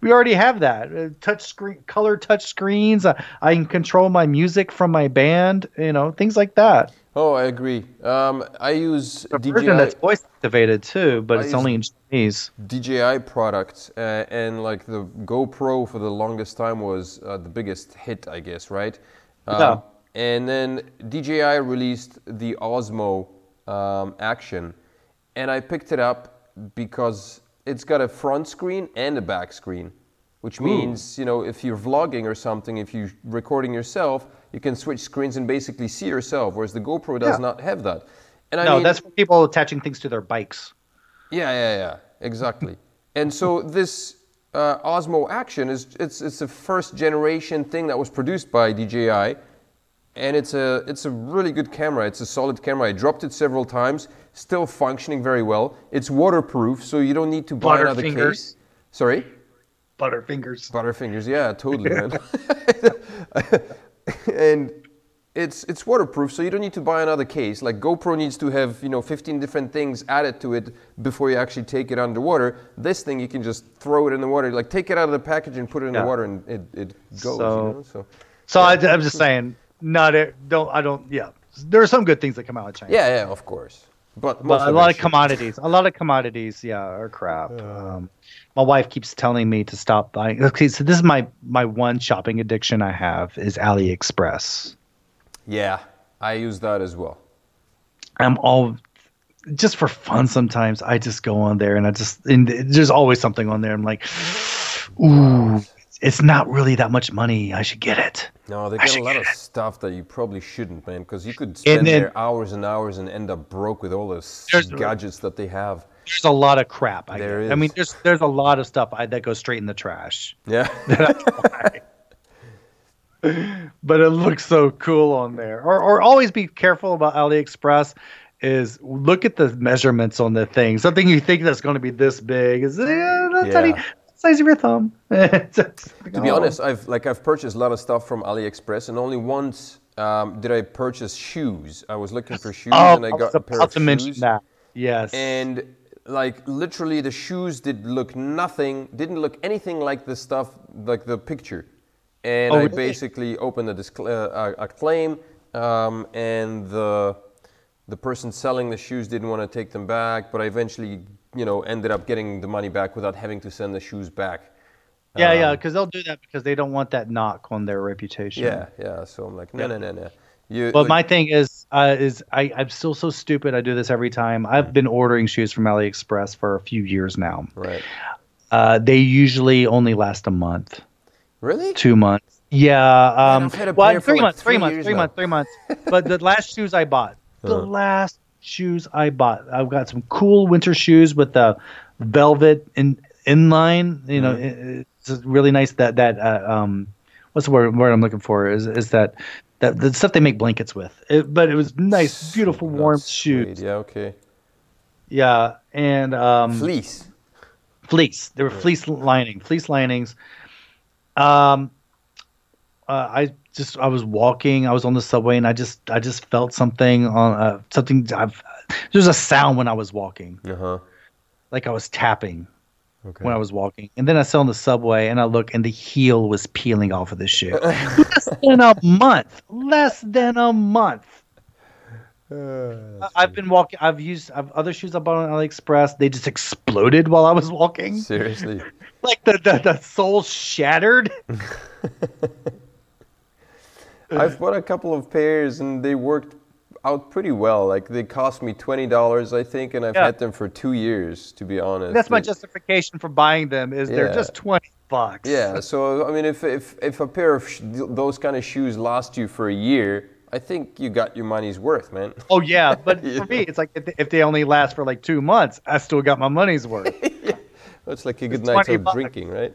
We already have that uh, touch screen, color touch screens. Uh, I can control my music from my band. You know, things like that. Oh, I agree. Um, I use a DJI. version that's voice activated too, but I it's only in Chinese. DJI products, uh, and like the GoPro for the longest time was uh, the biggest hit, I guess, right? Um, yeah. And then DJI released the Osmo um, Action, and I picked it up because it's got a front screen and a back screen, which means you know if you're vlogging or something, if you're recording yourself you can switch screens and basically see yourself, whereas the GoPro does yeah. not have that. And I no, mean, that's for people attaching things to their bikes. Yeah, yeah, yeah, exactly. and so this uh, Osmo Action is it's it's a first generation thing that was produced by DJI, and it's a it's a really good camera. It's a solid camera. I dropped it several times, still functioning very well. It's waterproof, so you don't need to buy another case. Sorry. Butterfingers. Butterfingers, yeah, totally, man. and it's it's waterproof, so you don't need to buy another case. Like GoPro needs to have you know 15 different things added to it before you actually take it underwater. This thing you can just throw it in the water, like take it out of the package and put it in yeah. the water, and it, it goes. So, you know? so, so yeah. I, am just saying, not it. Don't I don't. Yeah, there are some good things that come out of China. Yeah, yeah, of course. But, but a lot of commodities, a lot of commodities, yeah, are crap. Um, my wife keeps telling me to stop buying. Okay, so this is my my one shopping addiction I have is AliExpress. Yeah, I use that as well. I'm all just for fun sometimes I just go on there and I just and there's always something on there. I'm like, ooh, it's not really that much money. I should get it. No, they got a lot of it. stuff that you probably shouldn't, man, because you could spend then- there hours and hours and end up broke with all those gadgets that they have. There's a lot of crap. I, There get. I mean, there's there's a lot of stuff I, that goes straight in the trash. Yeah. but it looks so cool on there. Or, or always be careful about AliExpress. Is look at the measurements on the thing. Something you think that's going to be this big is eh, yeah, tiny, Yeah. Size of your thumb. to be honest, I've like I've purchased a lot of stuff from AliExpress, and only once um, did I purchase shoes. I was looking for shoes, oh, and I got a pair of to mention shoes. that. Yes. And like literally, the shoes did look nothing, didn't look anything like the stuff, like the picture. And Oh, I really? basically opened a, discl- uh, a, a claim, um, and the the person selling the shoes didn't want to take them back, but I eventually, you know, ended up getting the money back without having to send the shoes back. yeah, yeah, um, because they'll do that because they don't want that knock on their reputation. Yeah, yeah. So I'm like, no, no, no, no. You, But like- my thing is, uh, is I, I'm still so stupid. I do this every time. I've been ordering shoes from AliExpress for a few years now. right? Uh, they usually only last a month, Really? two months. Yeah, um, a well, three months, three three months, years three months, three months. but the last shoes I bought, the Uh-huh. last shoes I bought, I've got some cool winter shoes with the velvet in inline. You know, Mm-hmm. it's really nice. That that uh, um, what's the word, word I'm looking for? Is is that that the stuff they make blankets with? It, but it was nice, beautiful, warm That's shoes. sweet, Yeah. Okay. Yeah, and um, Fleece. fleece. There were fleece lining, fleece linings. Um, uh, I just I was walking. I was on the subway, and I just I just felt something on uh, something. I've, there's a sound when I was walking, Uh huh. like I was tapping Okay. when I was walking. And then I saw on the subway, and I look, and the heel was peeling off of the shoe. Less than a month. Less than a month. Uh, I've been walking. I've used I've, other shoes I bought on AliExpress. They just exploded while I was walking. seriously. like the, the, the sole shattered. I've bought a couple of pairs and they worked out pretty well. Like they cost me twenty dollars, I think, and I've Yeah. had them for two years. To be honest, That's my justification for buying them. Is they're just twenty bucks. Yeah. So I mean, if if if a pair of sh- those kind of shoes last you for a year, I think you got your money's worth, man. Oh yeah, but Yeah. for me, it's like if they, if they only last for like two months, I still got my money's worth. That's like a good It's night of bucks. drinking, right?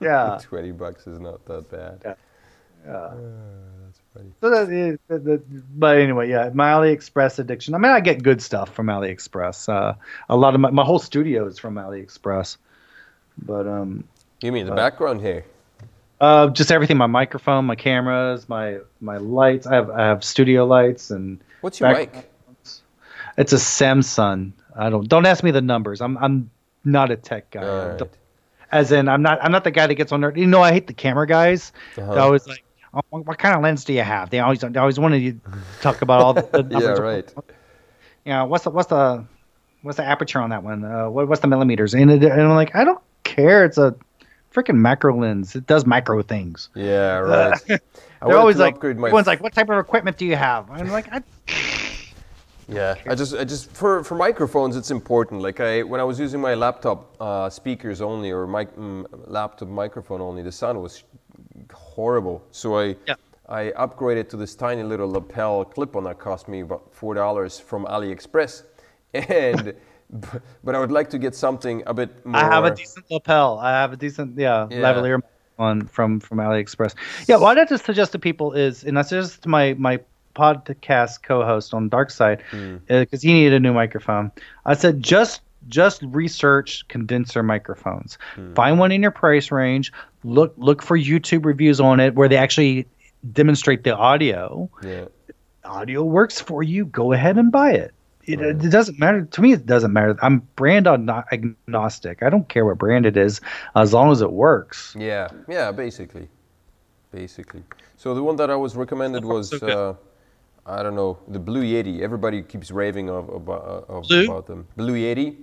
Yeah. Twenty bucks is not that bad. Yeah. Yeah. Uh, That's funny. So that is, that, that, but anyway, yeah, my AliExpress addiction. I mean, I get good stuff from AliExpress. Uh, a lot of my, my whole studio is from AliExpress. But um, You mean the background here? uh, just everything. My microphone, my cameras, my my lights. I have I have studio lights and What's your Back- mic? It's a Samsung. I don't don't ask me the numbers. I'm I'm not a tech guy. All right. Don't- As in, I'm not I'm not the guy that gets on there. You know, I hate the camera guys. Uh-huh. They're always like, what, what kind of lens do you have? They always they always want to talk about all the, the Yeah, right. You know, what's the what's the what's the aperture on that one? Uh, what, what's the millimeters? And, it, and I'm like, I don't care. It's a freaking macro lens. It does micro things. Yeah, right. I They're always like, my everyone's like, what type of equipment do you have? I'm like, I, Yeah, I just, I just for for microphones, it's important. Like I, when I was using my laptop uh, speakers only or mic, mm, laptop microphone only, the sound was horrible. So I, Yeah. I upgraded to this tiny little lapel clip-on that cost me about four dollars from AliExpress, and b- but I would like to get something a bit more. I have a decent lapel. I have a decent, yeah, Yeah. lavalier on from from AliExpress. Yeah, what I just suggest to people is, and I suggest to my my podcast co-host on Dark Side, hmm. uh, because he needed a new microphone. I said just just research condenser microphones. Find one in your price range. Look look for YouTube reviews on it where they actually demonstrate the audio. Yeah. Audio works for you. Go ahead and buy it. It, it doesn't matter to me. It doesn't matter. I'm brand agnostic. I don't care what brand it is, as long as it works. Yeah, yeah, basically, basically. So the one that I was recommended was, so good. uh, I don't know, the Blue Yeti. Everybody keeps raving of, about, of Blue? about them. Blue Yeti,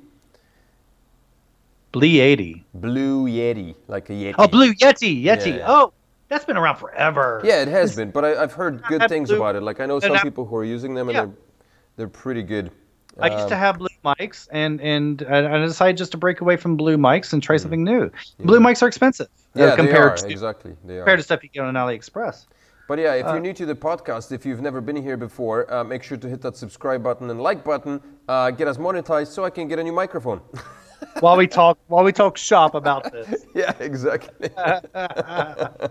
Blee 80. Blue Yeti, like a Yeti. Oh, Blue Yeti. Yeti. Yeah. Oh, that's been around forever. Yeah, it has been, but I, I've heard good had things Blue- about it. Like I know some I- people who are using them, and Yeah. they're they're pretty good. I used to Um, have blue mics, and and I I decided just to break away from blue mics and Mm. try something new. Blue mics are expensive uh, yeah, compared they are to exactly. They are. compared to stuff you get on AliExpress. But yeah, Uh, if you're new to the podcast, if you've never been here before, uh, make sure to hit that subscribe button and like button. Uh, get us monetized so I can get a new microphone. while we talk while we talk shop about this. yeah, exactly.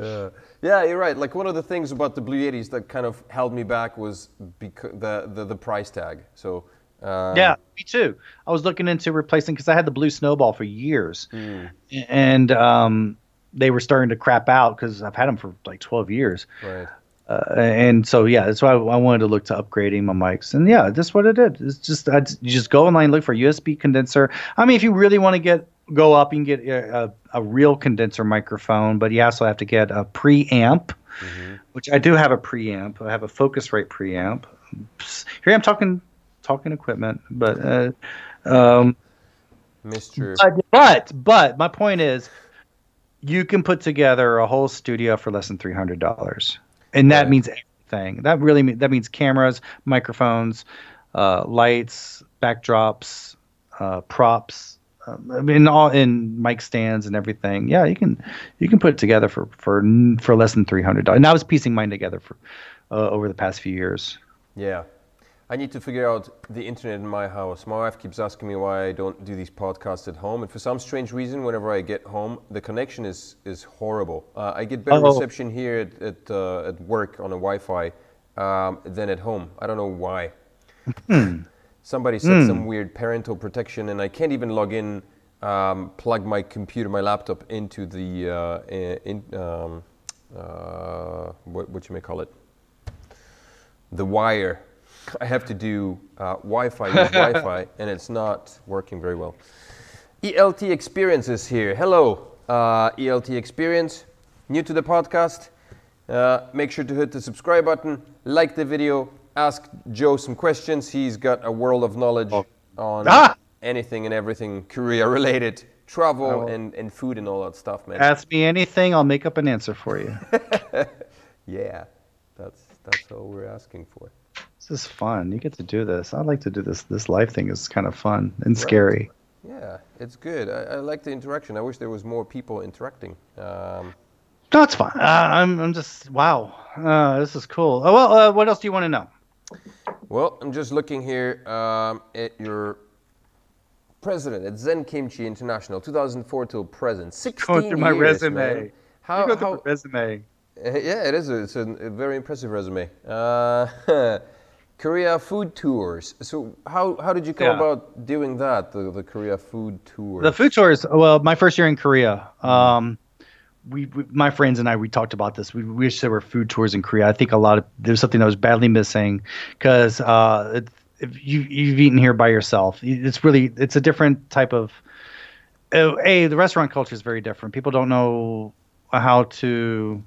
Uh, yeah, you're right. Like one of the things about the Blue Yetis that kind of held me back was the, the the price tag. So um, Yeah, me too. I was looking into replacing because I had the blue snowball for years, and um, they were starting to crap out because I've had them for like 12 years. right. Uh, and so yeah, that's why I, I wanted to look to upgrading my mics. And yeah, that's what it is. It's just I, you just go online, look for a USB condenser. I mean, if you really want to get go up, you can get a, a, a real condenser microphone, but you also have to get a preamp, which I do have a preamp. I have a Focusrite preamp. Psst, Here I'm talking talking equipment, but uh, um, Mr. but, but but my point is, you can put together a whole studio for less than three hundred dollars, and that Right. means everything. That really mean, that means cameras, microphones, uh, lights, backdrops, uh, props. Um, I mean, all in mic stands and everything. Yeah, you can you can put it together for for for less than three hundred dollars. And I was piecing mine together for uh, over the past few years. Yeah. I need to figure out the internet in my house. My wife keeps asking me why I don't do these podcasts at home, and for some strange reason, whenever I get home, the connection is is horrible. Uh, I get better Oh. reception here at at, uh, at work on a Wi-Fi um, than at home. I don't know why. Somebody set some weird parental protection, and I can't even log in, um, plug my computer, my laptop into the uh, in, um, uh, what what you may call it, the wire. I have to do uh, Wi-Fi, Wi-Fi, and it's not working very well. ELT Experience is here. Hello, uh, ELT Experience. New to the podcast? Uh, make sure to hit the subscribe button, like the video, ask Joe some questions. He's got a world of knowledge on Ah! anything and everything Korea related, travel Oh. and, and food and all that stuff, man. Ask me anything, I'll make up an answer for you. yeah, that's that's all we're asking for. This is fun. You get to do this. I like to do this. This life thing is kind of fun and scary. Yeah, it's good. I, I like the interaction. I wish there was more people interacting. Um, No, it's fine. Uh, I'm, I'm just wow. Uh, this is cool. Oh, well, uh, what else do you want to know? well, I'm just looking here um, at your president at Zen Kimchi International, 2004 till present. 16 Going through my years, resume. man. How, you go through how, resume. Yeah, it is. A, it's a, a very impressive resume. Uh, Korea food tours. So how, how did you come Yeah. about doing that? The, the Korea food tour. The food tours. Well, my first year in Korea. Um, we, we, my friends and I, we talked about this. We wish there were food tours in Korea. I think a lot of there's something that was badly missing because uh, if you you've eaten here by yourself, it's really it's a different type of. Uh, a the restaurant culture is very different. People don't know how to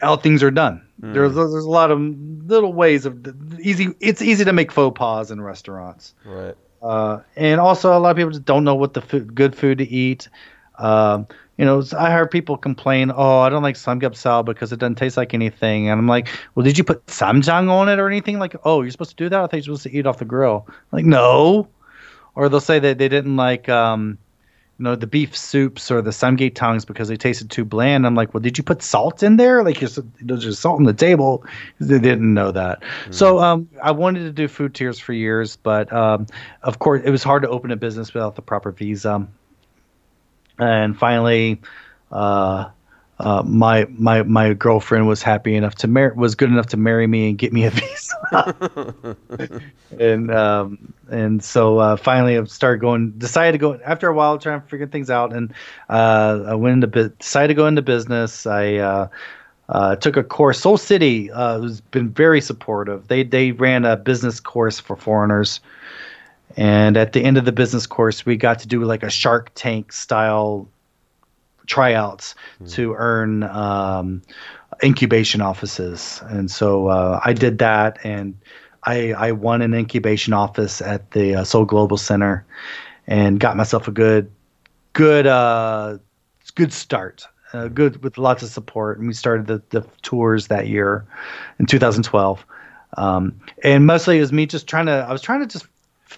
how things are done. There's there's a lot of little ways of easy. It's easy to make faux pas in restaurants. right. Uh, and also, a lot of people just don't know what the food, good food to eat. Um, you know, I heard people complain, "Oh, I don't like samgyeopsal because it doesn't taste like anything." And I'm like, "Well, did you put samjang on it or anything?" Like, "Oh, you're supposed to do that? I thought you're supposed to eat off the grill." Like, no. Or they'll say that they didn't like, um, you know, the beef soups or the samgyetangs because they tasted too bland. I'm like, "Well, did you put salt in there? Like, there's just salt on the table." They didn't know that. So um, I wanted to do food tiers for years, but um, of course, it was hard to open a business without the proper visa. And finally, uh, uh, my my my girlfriend was happy enough to marry was good enough to marry me and get me a visa. and um, and so uh, finally, I started going. Decided to go after a while, trying to figure things out, and uh, I went into bu- decided to go into business. I uh, uh, took a course. Seoul City uh, has been very supportive. They they ran a business course for foreigners, and at the end of the business course, we got to do like a Shark Tank style tryouts to earn um, incubation offices. And so uh, I did that, and I, I won an incubation office at the uh, Seoul Global Center, and got myself a good, good, uh, good start. Uh, good with lots of support, and we started the, the tours that year in 2012. Um, and mostly it was me just trying to. I was trying to just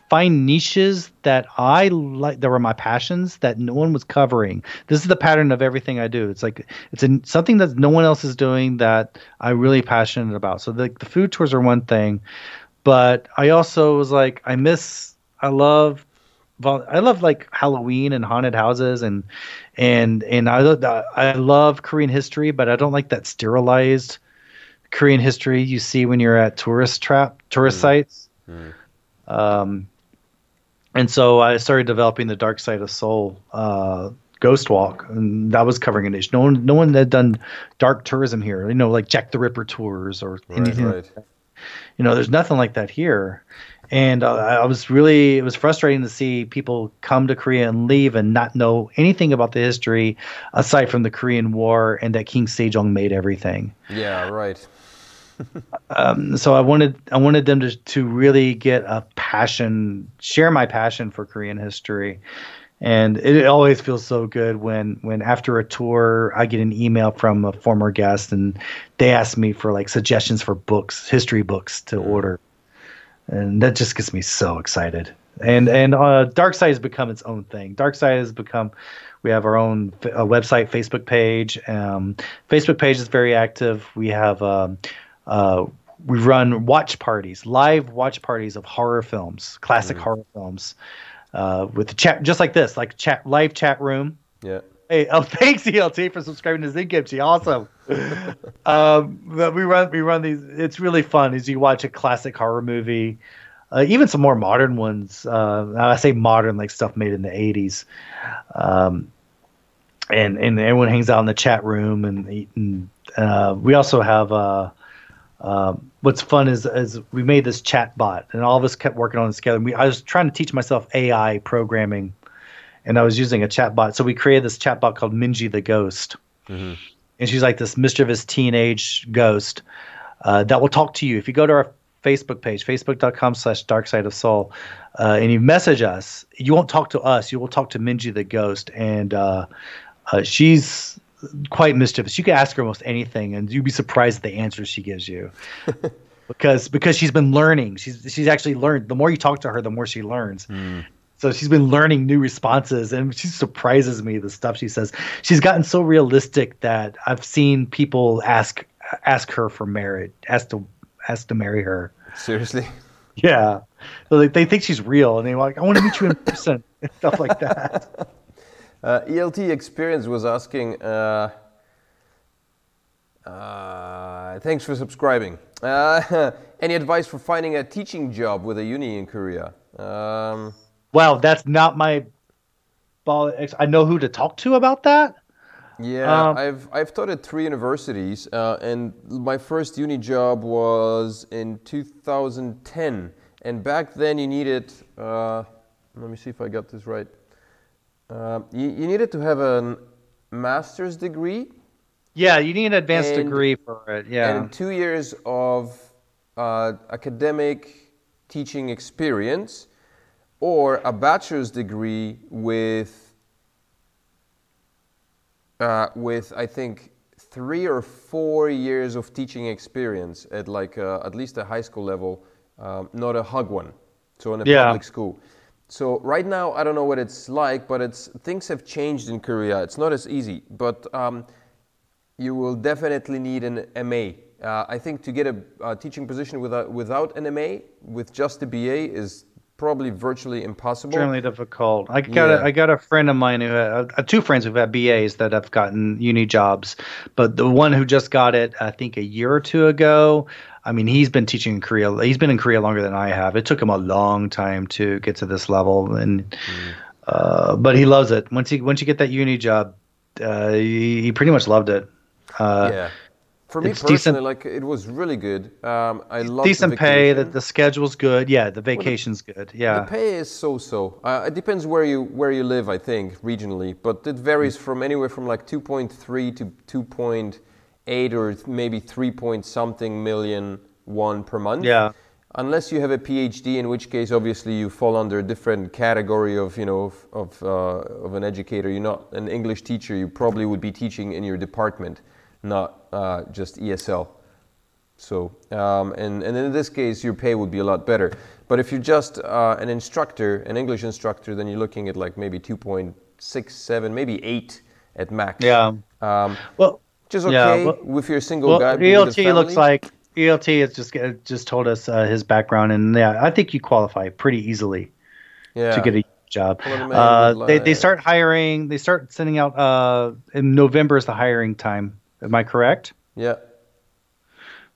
find niches that I like that were my passions that no one was covering. This is the pattern of everything I do. It's like it's in, something that no one else is doing that I'm really passionate about. So the, the food tours are one thing, but I also was like I miss I love I love like Halloween and haunted houses and and and I I love Korean history, but I don't like that sterilized Korean history you see when you're at tourist trap tourist mm. sites. Mm. Um, and so I started developing the Dark Side of Seoul uh, Ghost Walk, and that was covering a niche. No one, no one had done dark tourism here. You know, like Jack the Ripper tours or right, anything. Right. Like you know, there's nothing like that here. And uh, I was really, it was frustrating to see people come to Korea and leave and not know anything about the history aside from the Korean War and that King Sejong made everything. Yeah, right um, so I wanted I wanted them to to really get a passion, share my passion for Korean history, and it, always feels so good when when after a tour I get an email from a former guest and they ask me for like suggestions for books, history books to mm. order, and that just gets me so excited. And and uh, Dark Side has become its own thing. Dark Side has become we have our own uh, website, Facebook page. Um, Facebook page is very active. We have um, uh, we run watch parties, live watch parties of horror films, classic mm. horror films, uh, with the chat just like this, like chat live chat room. Yeah. Hey, oh, thanks ELT for subscribing to Zen Kimchi. Awesome. um, but we run we run these. It's really fun as you watch a classic horror movie, uh, even some more modern ones. Uh, I say modern, like stuff made in the '80s. Um, and and everyone hangs out in the chat room, and, and uh, we also have uh, um, what's fun is, is we made this chat bot and all of us kept working on this together. We, I was trying to teach myself AI programming and I was using a chat bot. So we created this chat bot called Minji the Ghost. Mm-hmm. And she's like this mischievous teenage ghost uh, that will talk to you. If you go to our Facebook page, facebook.com slash dark side of seoul, uh, and you message us, you won't talk to us. You will talk to Minji the ghost. And uh, uh she's quite mischievous. You can ask her almost anything, and you'd be surprised at the answers she gives you. because because she's been learning. She's she's actually learned. The more you talk to her, the more she learns. Mm. So she's been learning new responses, and she surprises me. The stuff she says. She's gotten so realistic that I've seen people ask ask her for marriage, ask to ask to marry her. Seriously. Yeah. So they, they think she's real, and they're like, "I want to meet you in person," and stuff like that. Uh, ELT Experience was asking, uh, uh, thanks for subscribing. Uh, any advice for finding a teaching job with a uni in Korea? Um, well, that's not my ball. I know who to talk to about that. Yeah, um, I've I've taught at three universities, uh, and my first uni job was in 2010. And back then, you needed. Uh, let me see if I got this right. Uh, you, you needed to have a master's degree. Yeah, you need an advanced and, degree for it. Yeah, and two years of uh, academic teaching experience, or a bachelor's degree with uh, with I think three or four years of teaching experience at like uh, at least a high school level, um, not a hagwon, so in a yeah. public school. So right now, I don't know what it's like, but it's things have changed in Korea. It's not as easy, but um, you will definitely need an MA. Uh, I think to get a, a teaching position without, without an MA, with just a BA, is probably virtually impossible. Extremely difficult. I got yeah. a, I got a friend of mine who had, uh, two friends who've had BAs that have gotten uni jobs, but the one who just got it, I think a year or two ago, I mean, he's been teaching in Korea. He's been in Korea longer than I have. It took him a long time to get to this level, and mm. uh, but he loves it. Once he once you get that uni job, uh, he, he, pretty much loved it. Uh, yeah. For me personally, decent, like it was really good. Um, I love decent pay. That the schedule's good. Yeah, the vacation's well, the, good. Yeah, the pay is so-so. Uh, it depends where you where you live, I think, regionally, but it varies mm. from anywhere from like 2.3 to 2 eight or maybe three point something million won per month. Yeah. Unless you have a PhD, in which case obviously you fall under a different category of you know of of, uh, of an educator. You're not an English teacher. You probably would be teaching in your department, not uh, just ESL. So, um, and, and in this case, your pay would be a lot better. But if you're just uh, an instructor, an English instructor, then you're looking at like maybe 2.67, maybe 8 at max. Yeah. Um, Well, which is Yeah, okay well- if you're a single well, guy. ELT looks like ELT has just just told us uh, his background, and yeah, I think you qualify pretty easily yeah. to get a job. Uh, they they start hiring. They start sending out. Uh, in November is the hiring time. Am I correct? Yeah.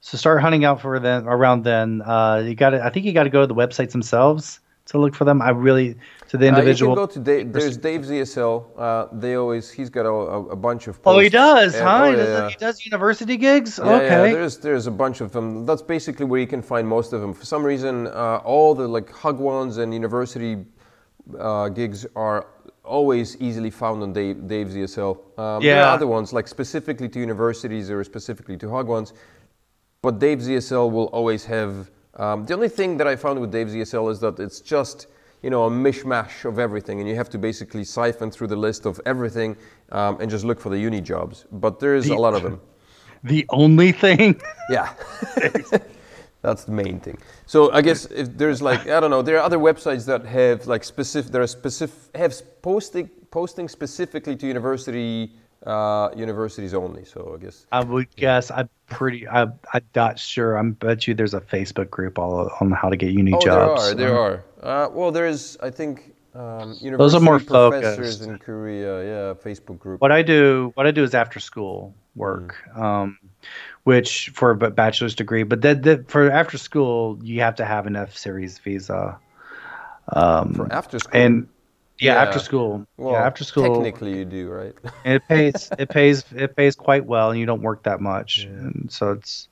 So start hunting out for them around then. Uh, you got to. I think you got to go to the websites themselves to look for them. I really to the individual. Uh, you can go to Dave, there's Dave's ESL. Uh, they always he's got a, a, bunch of. oh, he does, Yeah, huh? oh, he, does, yeah. he does university gigs. Yeah, okay. yeah, there's there's a bunch of them. That's basically where you can find most of them. For some reason, uh, all the like hagwons and university uh, gigs are always easily found on Dave, Dave's ESL. Um, There are other ones like specifically to universities or specifically to hagwons, but Dave's ESL will always have. Um, the only thing that I found with Dave's ESL is that it's just you know a mishmash of everything, and you have to basically siphon through the list of everything um, and just look for the uni jobs. But there's a lot of them. the only thing. Yeah. That's the main thing. So I guess if there's like I don't know, there are other websites that have like specific, there are specific have posting posting specifically to university uh, universities only. So I guess I would guess I'm pretty. I, I'm not sure. I'm bet you there's a Facebook group all on how to get uni oh jobs. there are there are. Uh, well, there's I think um, Those are more professors focused. in Korea. Yeah, Facebook group. What I do, what I do is after school work, um, which for a bachelor's degree. But that, that for after school, you have to have an F series visa. Um, For after school. and yeah, Yeah. after school, well, yeah, after school, Technically, you do right. it pays, it pays, it pays quite well, and you don't work that much, and so it's.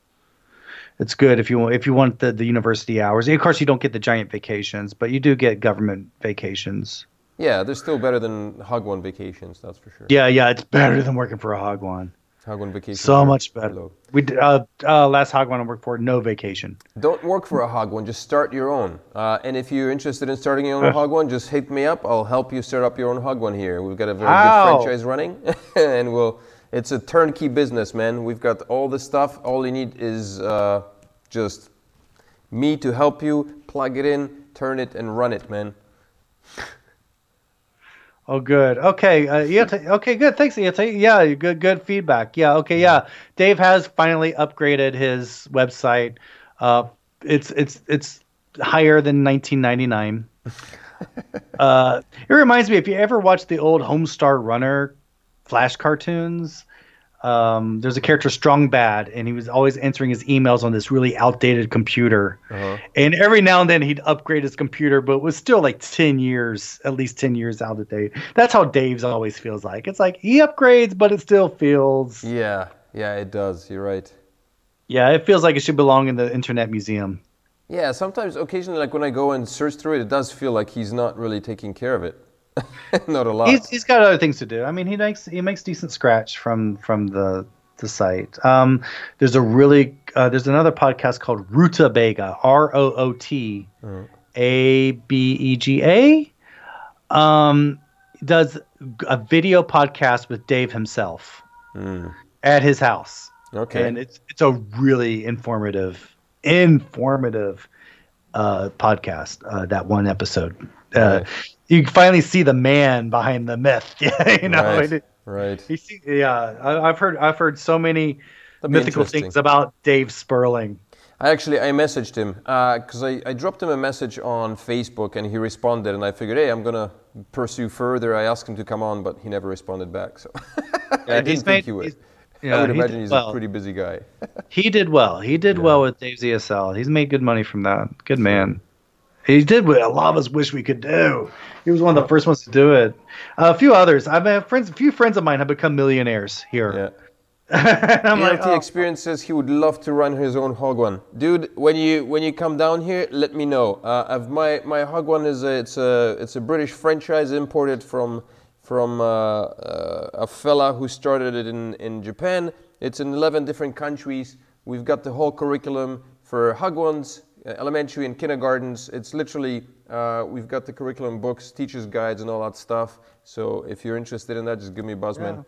It's good if you want if you want the, the university hours. Of course, you don't get the giant vacations, but you do get government vacations. yeah, they're still better than One vacations. That's for sure. Yeah, yeah, it's better than working for a hagwon. Hagwon vacations. So much better. low. We uh, uh, last hagwon I worked for, no vacation. Don't work for a hagwon, just start your own. Uh, and if you're interested in starting your own hagwon, just hit me up. I'll help you start up your own hagwon here. We've got a very Wow. good franchise running, and we'll. It's a turnkey business, man. We've got all the stuff. All you need is uh, just me to help you plug it in, turn it, and run it, man. Oh, good. Okay. Uh, yeah. Okay. Good. Thanks. Yeah. Yeah. Good. Good feedback. Yeah. Okay. Yeah. Dave has finally upgraded his website. Uh, it's it's it's higher than 1999. uh, it reminds me if you ever watched the old Homestar Runner flash cartoons. Um, there's a character Strong Bad, and he was always answering his emails on this really outdated computer. Uh-huh. And every now and then he'd upgrade his computer, but it was still like 10 years, at least 10 years out of date. That's how Dave's always feels like. It's like he upgrades, but it still feels, Yeah, yeah, it does. You're right. yeah, it feels like it should belong in the Internet Museum. Yeah, sometimes, occasionally, like when I go and search through it, it does feel like he's not really taking care of it. not a lot. He's, he's got other things to do. I mean, he makes he makes decent scratch from from the the site. Um, there's a really uh, there's another podcast called Ruta Bega, R O O T A B E G A. Um, does a video podcast with Dave himself at his house, okay. and it's it's a really informative informative uh, podcast. Uh, that one episode. Uh, Right. You finally see the man behind the myth. Yeah, you know. right. and- right. you see, yeah, I, I've heard I've heard so many That'd mythical things about Dave Sperling. I actually I messaged him uh, because I, I dropped him a message on Facebook and he responded and I figured hey I'm gonna pursue further. I asked him to come on but he never responded back so I didn't he's think made- he would. he's- I would imagine he's well. a pretty busy guy. He did well. He did well with Dave's ESL. He's made good money from that. Good man. He did what a lot of us wish we could do. He was one of the first ones to do it. Uh, a few others. I've had friends. A few friends of mine have become millionaires here. yeah. And I'm like, ELT oh, experience says he would love to run his own hagwon. Dude, when you when you come down here, let me know. Uh, I've, my my hagwon is a, it's a it's a British franchise imported from from uh, uh, a fella who started it in in Japan. It's in 11 different countries. We've got the whole curriculum for hagwons, uh, elementary and kindergartens. It's literally uh, we've got the curriculum books, teachers guides, and all that stuff. So if you're interested in that, just give me a buzz, man.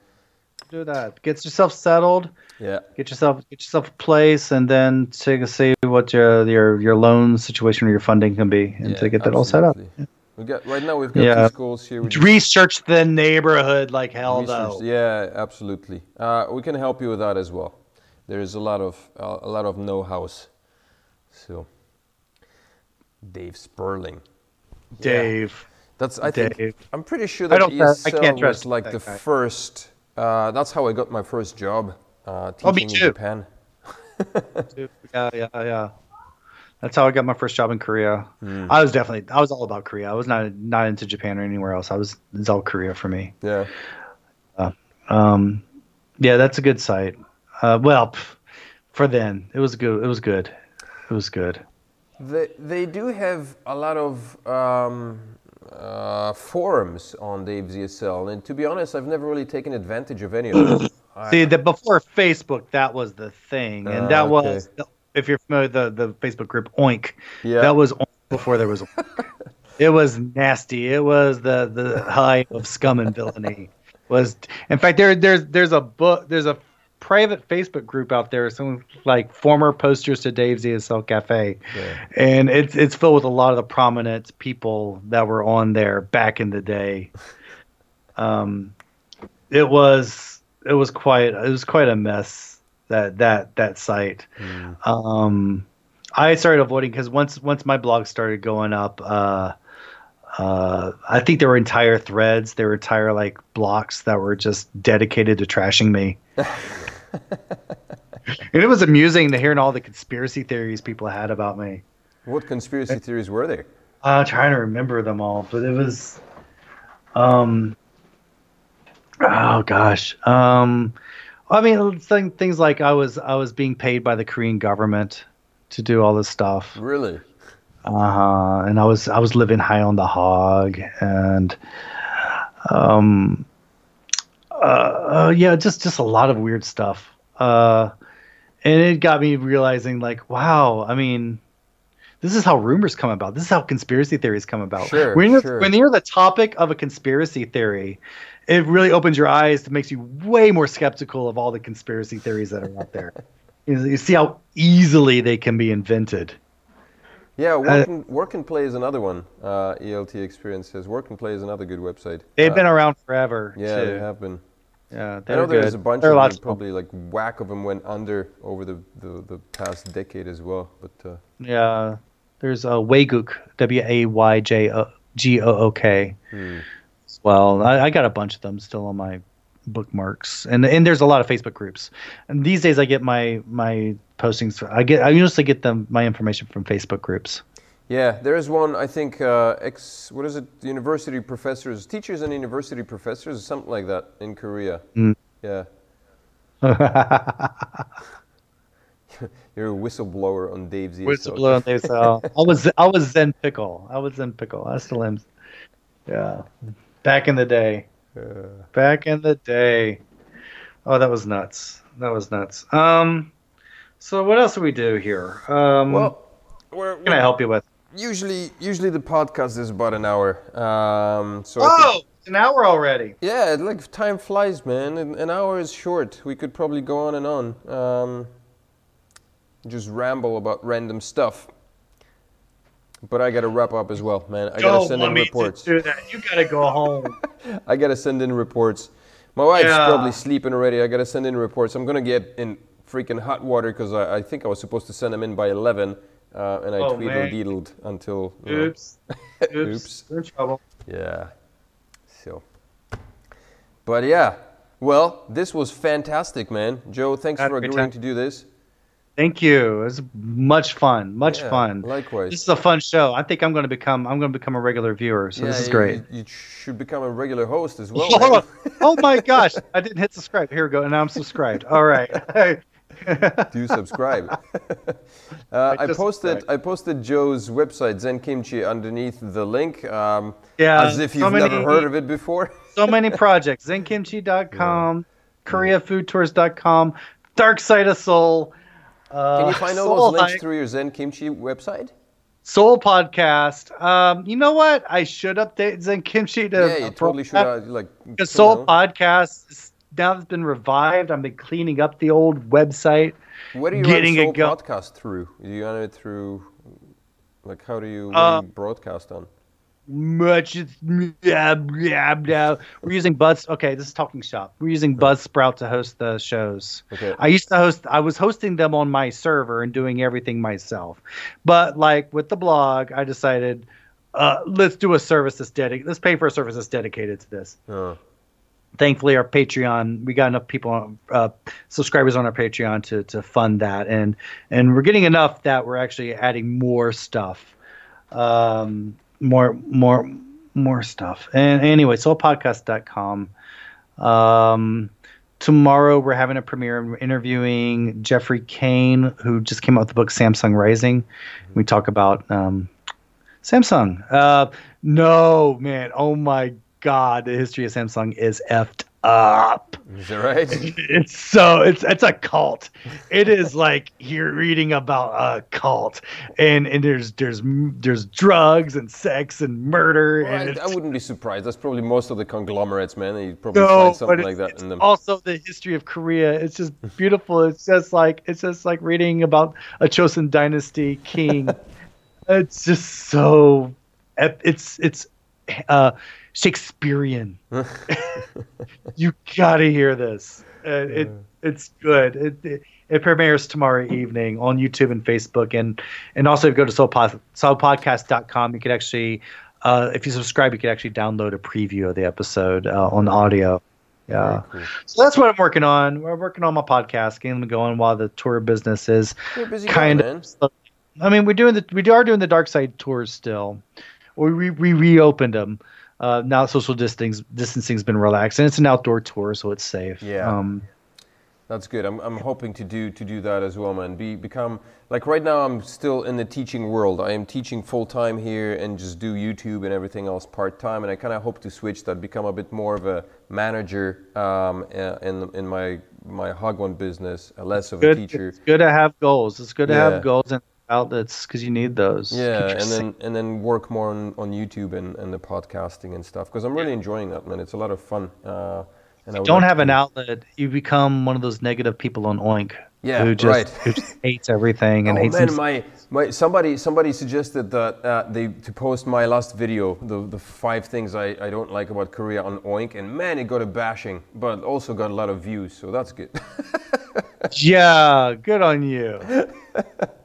Do that. Get yourself settled. Yeah. Get yourself get yourself a place, and then to see what your your your loan situation or your funding can be, and yeah, to get that all set up. absolutely. We got right now. We've got Yeah. two schools here. We just Research the neighborhood like hell, though. Yeah, absolutely. Uh, we can help you with that as well. There is a lot of uh, a lot of know-hows. So, Dave Sperling. Dave. That's I think I'm pretty sure I that don't trust- I ESL can't trust was like the guy. first. Uh, that's how I got my first job uh, teaching Oh, me in too. Japan. Yeah, yeah, yeah. That's how I got my first job in Korea. Hmm. I was definitely I was all about Korea. I was not not into Japan or anywhere else. I was it's all Korea for me. Yeah. Um, yeah, that's a good site. Uh, well, pff, for then it was good. It was good. It was good. They, they do have a lot of um, uh, forums on Dave's ESL, and to be honest, I've never really taken advantage of any of them. See, that before Facebook, that was the thing, and Ah, that okay. was if you're familiar with the the Facebook group Oink. Yeah. That was Oink before there was. Oink. it was nasty. It was the the height of scum and villainy. Was in fact there there's there's a book there's a private Facebook group out there, some like former posters to Dave's ESL Cafe, Yeah. and it's it's filled with a lot of the prominent people that were on there back in the day. Um, it was it was quite it was quite a mess that that that site. Um, I started avoiding because once once my blog started going up, uh, uh, I think there were entire threads, there were entire like blocks that were just dedicated to trashing me. and it was amusing to hearing all the conspiracy theories people had about me. What conspiracy theories were there? I'm trying to remember them all, but it was, um, oh gosh, um, I mean, thing- things like I was I was being paid by the Korean government to do all this stuff, Really? uh huh, and I was I was living high on the hog, and um, uh, uh, yeah, just just a lot of weird stuff, uh, and it got me realizing like, wow, I mean this is how rumors come about. This is how conspiracy theories come about. Sure, when you're sure. when you're the topic of a conspiracy theory, it really opens your eyes to makes you way more skeptical of all the conspiracy theories that are out there. you, you see how easily they can be invented. Yeah, work, and, work and play is another one. Uh, ELT experience says work and play is another good website. They've Uh, been around forever. Yeah, too. they have been. Yeah, I know there's a bunch They're of them. Probably like whack of them went under over the, the, the past decade as well. But uh, Yeah, there's a Waygook, W A Y J G O O K. hmm. well. I, I got a bunch of them still on my bookmarks, and and there's a lot of Facebook groups. And these days, I get my my postings. I get I usually get them my information from Facebook groups. Yeah, there is one. I think uh, ex. What is it? University professors, teachers, and university professors, something like that in Korea. Mm. Yeah, you're a whistleblower on Dave's ESL. Whistleblower, say, oh, I was I was Zen Pickle. I was Zen Pickle. I still am. Yeah, back in the day. Back in the day. Oh, that was nuts. That was nuts. Um, so what else do we do here? Um, well, we're, what can I help you with? Usually usually the podcast is about an hour. Um, so Oh, an hour already. yeah, like time flies, man. An, an hour is short. We could probably go on and on. Um, just ramble about random stuff. But I gotta wrap up as well, man. I gotta send in reports. do that. You gotta go home. I gotta send in reports. My wife's Yeah. probably sleeping already. I gotta send in reports. I'm gonna get in freaking hot water because I, I think I was supposed to send them in by 11, uh, and I Oh, tweedle man. deedled until. Oops. Oops. Oops. You're in trouble. Yeah. So. But yeah. Well, this was fantastic, man. Joe, thanks Had for agreeing time. to do this. Thank you. It was much fun. Much Yeah, fun. Likewise. This is a fun show. I think I'm going to become. I'm going to become a regular viewer. So this is you- great. You, you should become a regular host as well. oh, oh my gosh! I didn't hit subscribe. Here we go. And now I'm subscribed. All right. do subscribe. uh, I, just posted subscribed. I posted Joe's website Zen Kimchi underneath the link. Um, Yeah, as if you've never many- heard of it before. so many projects. ZenKimchi.com, KoreaFoodTours.com, Dark Side of Seoul. Uh, Can you find all Seoul those links Hike, through your Zen Kimchi website? Seoul Podcast. Um, you know what? I should update Zen Kimchi to yeah, you totally should. Uh, like because you Seoul know. Podcast is now it's been revived. I've been cleaning up the old website. What do you getting run go- podcast through? Do you run it through, like, how do you, Uh, you broadcast on? Much blah, yeah, blah. We're using Buzz. Okay, this is Talking Shop. We're using Buzzsprout to host the shows. Okay. I used to host. I was hosting them on my server and doing everything myself. But like with the blog, I decided, uh, let's do a service that's dedicated. Let's pay for a service that's dedicated to this. Oh, Thankfully, our Patreon, we got enough people, uh, subscribers on our Patreon to to fund that, and and we're getting enough that we're actually adding more stuff, um, more more more stuff. And anyway, seoulpodcast.com. Um, tomorrow we're having a premiere and we're interviewing Geoffrey Cain, who just came out with the book Samsung Rising. We talk about um, Samsung. Uh, no, man. Oh my God, the history of Samsung is effed up. is that right? It's so it's it's a cult. It is like you're reading about a cult, and and there's there's there's drugs and sex and murder Well, and I, I wouldn't be surprised. That's probably most of the conglomerates, man. You'd probably no, find something like that in them. also the history of Korea. It's just beautiful. It's just like it's just like reading about a Chosun dynasty king. it's just so it's it's uh Shakespearean. you gotta hear this. Uh, it it's good. It, it it premieres tomorrow evening on YouTube and Facebook, and and also if you go to seoulpod, seoulpodcast.com, you could actually, uh, if you subscribe, you could actually download a preview of the episode uh, on audio. Yeah. Cool. So that's what I'm working on. We're working on my podcast, getting them going while the tour business is You're a busy kind guy, of. man. I mean, we're doing the we are doing the dark side tours still. We re, we reopened them. Uh, now social distancing distancing's been relaxed, and it's an outdoor tour, so it's safe. Yeah. Um, That's good. I'm, I'm hoping to do to do that as well, man. Be become like right now. I'm still in the teaching world. I am teaching full time here and just do YouTube and everything else part time. And I kind of hope to switch that, become a bit more of a manager um, in in my my Hagwon business, uh, less of a good. teacher. It's good to have goals. It's good to Yeah. have goals and outlets because you need those. Yeah, and then and then work more on, on YouTube and, and the podcasting and stuff because I'm really enjoying that, man. It's a lot of fun. Uh, and I don't like have an outlet, you become one of those negative people on Oink. Yeah, who just, right. who just hates everything and Oh hates man, himself. my, my somebody somebody suggested that uh, they to post my last video, the the five things I, I don't like about Korea on Oink, and man, it got a bashing, but also got a lot of views, so that's good. Yeah, good on you.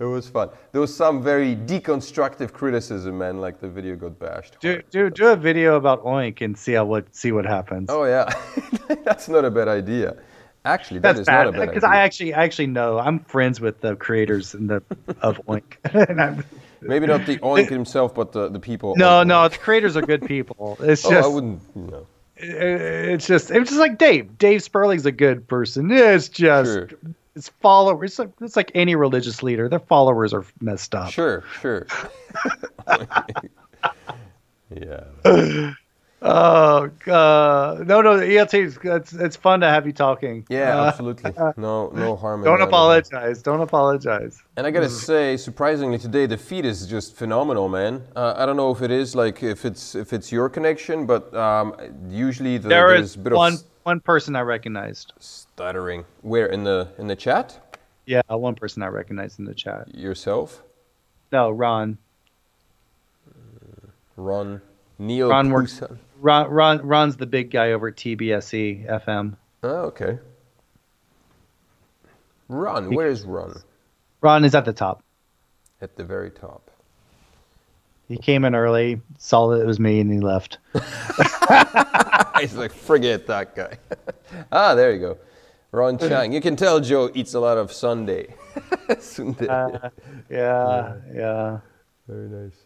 it was fun. There was some very deconstructive criticism, man. Like the video got bashed. Do do do a video about Oink and see how what see what happens. Oh yeah, that's not a bad idea. Actually, that That's is not a bad bad because. I actually I actually know I'm friends with the creators in the of Oink. and Maybe not the Oink himself, but the, the people. no, no, Oink. the creators are good people. It's Oh, just I wouldn't. No. it's just it's just like Dave. Dave Sperling's a good person. It's just Sure. It's followers. It's like, any religious leader. Their followers are messed up. Sure, sure. yeah. Oh god, no, no, ELT. It's, it's it's fun to have you talking. Yeah, Uh, absolutely. No, no harm. Don't apologize. Don't apologize. And I gotta say, surprisingly today, the feed is just phenomenal, man. Uh, I don't know if it is like if it's if it's your connection, but um, usually the, There there's is a bit one of one person I recognized. stuttering. Where in the in the chat? Yeah, one person I recognized in the chat. Yourself, No, Ron. Ron, Neil. Ron works- Ron, Ron, Ron's the big guy over at TBS eFM. Oh, okay. Ron, where is Ron? Ron is at the top. At the very top. He came in early, saw that it was me, and he left. He's like, forget that guy. ah, there you go. Ron Chang. You can tell Joe eats a lot of sundae. Sundae. Uh, yeah, yeah. Very nice.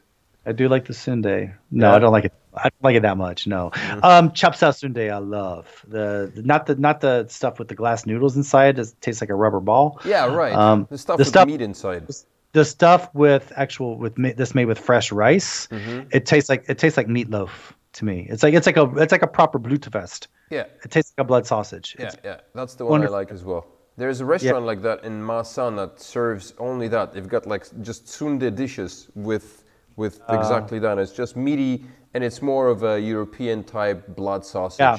I do like the sundae. No, Yeah? I don't like it. I don't like it that much. No. Um, chapsa sundae, I love the not the not the stuff with the glass noodles inside. It tastes like a rubber ball. Yeah, right. Um, the stuff the with stuff- the meat inside. The stuff with actual with this made with fresh rice. Mhm. It tastes like it tastes like meatloaf to me. It's like it's like a it's like a proper Blutwurst. Yeah, It tastes like a blood sausage. yeah, It's- yeah. That's the one wonderful. I like as well. There's a restaurant like that in Masan that serves only that. They've got like just sundae dishes with with Ah. exactly that. It's just meaty and it's more of a European type blood sausage. Yeah.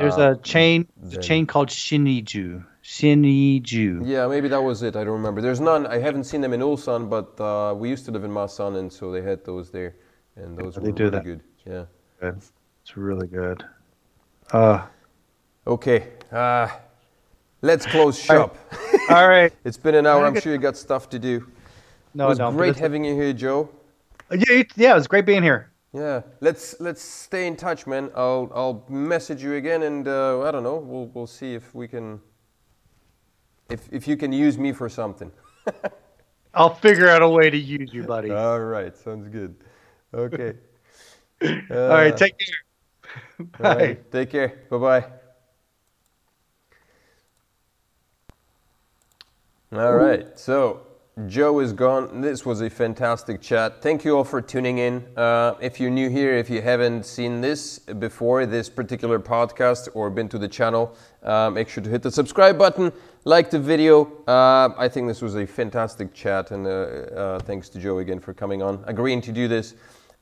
There's uh, a chain, a chain called Sinuiju. Yeah, maybe that was it. I don't remember. There's none. I haven't seen them in Ulsan, but uh, we used to live in Masan, and so they had those there, and those Yeah, were really that. good. Yeah. Good. It's really good. Uh, Okay. Uh, let's close shop. all right. it's been an hour. I'm sure you got stuff to do. No, it was no, great having you here, Joe. Yeah, it- yeah, it was great being here. Yeah, let's let's stay in touch, man. I'll I'll message you again, and uh, I don't know. We'll we'll see if we can. If if you can use me for something. I'll figure out a way to use you, buddy. All right, sounds good. Okay. all right, take care. Bye. All right, take care. Bye bye. All right, so Joe is gone. This was a fantastic chat. Thank you all for tuning in. Uh, if you're new here, if you haven't seen this before, this particular podcast, or been to the channel, uh, make sure to hit the subscribe button, like the video. Uh, I think this was a fantastic chat, and uh, uh, thanks to Joe again for coming on, agreeing to do this.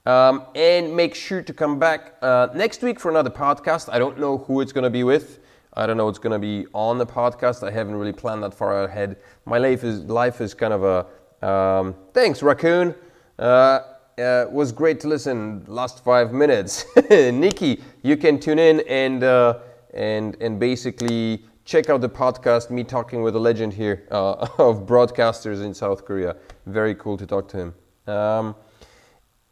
Um, and make sure to come back uh, next week for another podcast. I don't know who it's going to be with. I don't know what's going to be on the podcast. I haven't really planned that far ahead. My life is life is kind of a um, thanks raccoon. Uh, uh, was great to listen. Last five minutes, Nikki, you can tune in and uh, and and basically check out the podcast. Me talking with a legend here uh, of broadcasters in South Korea. Very cool to talk to him. Um,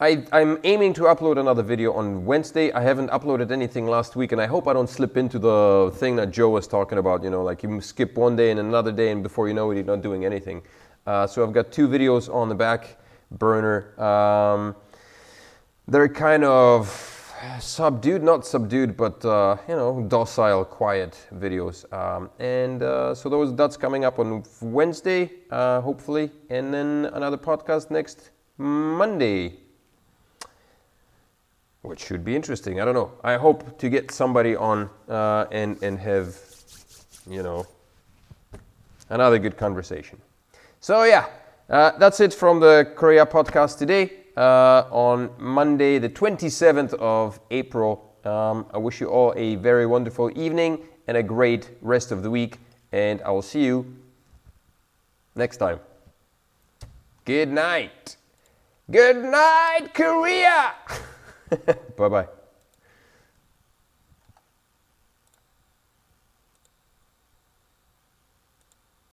I, I'm aiming to upload another video on Wednesday. I haven't uploaded anything last week, and I hope I don't slip into the thing that Joe was talking about. You know, like you skip one day and another day, and before you know it, you're not doing anything. Uh, so I've got two videos on the back burner. Um, they're kind of subdued, not subdued, but uh, you know, docile, quiet videos. Um, and uh, so those that's coming up on Wednesday, uh, hopefully, and then another podcast next Monday which should be interesting. I don't know. I hope to get somebody on uh, and and have, you know, another good conversation. So yeah, uh, that's it from the Korea podcast today. Uh, on Monday, the 27th of April. Um, I wish you all a very wonderful evening and a great rest of the week. And I will see you next time. Good night. Good night, Korea. bye bye.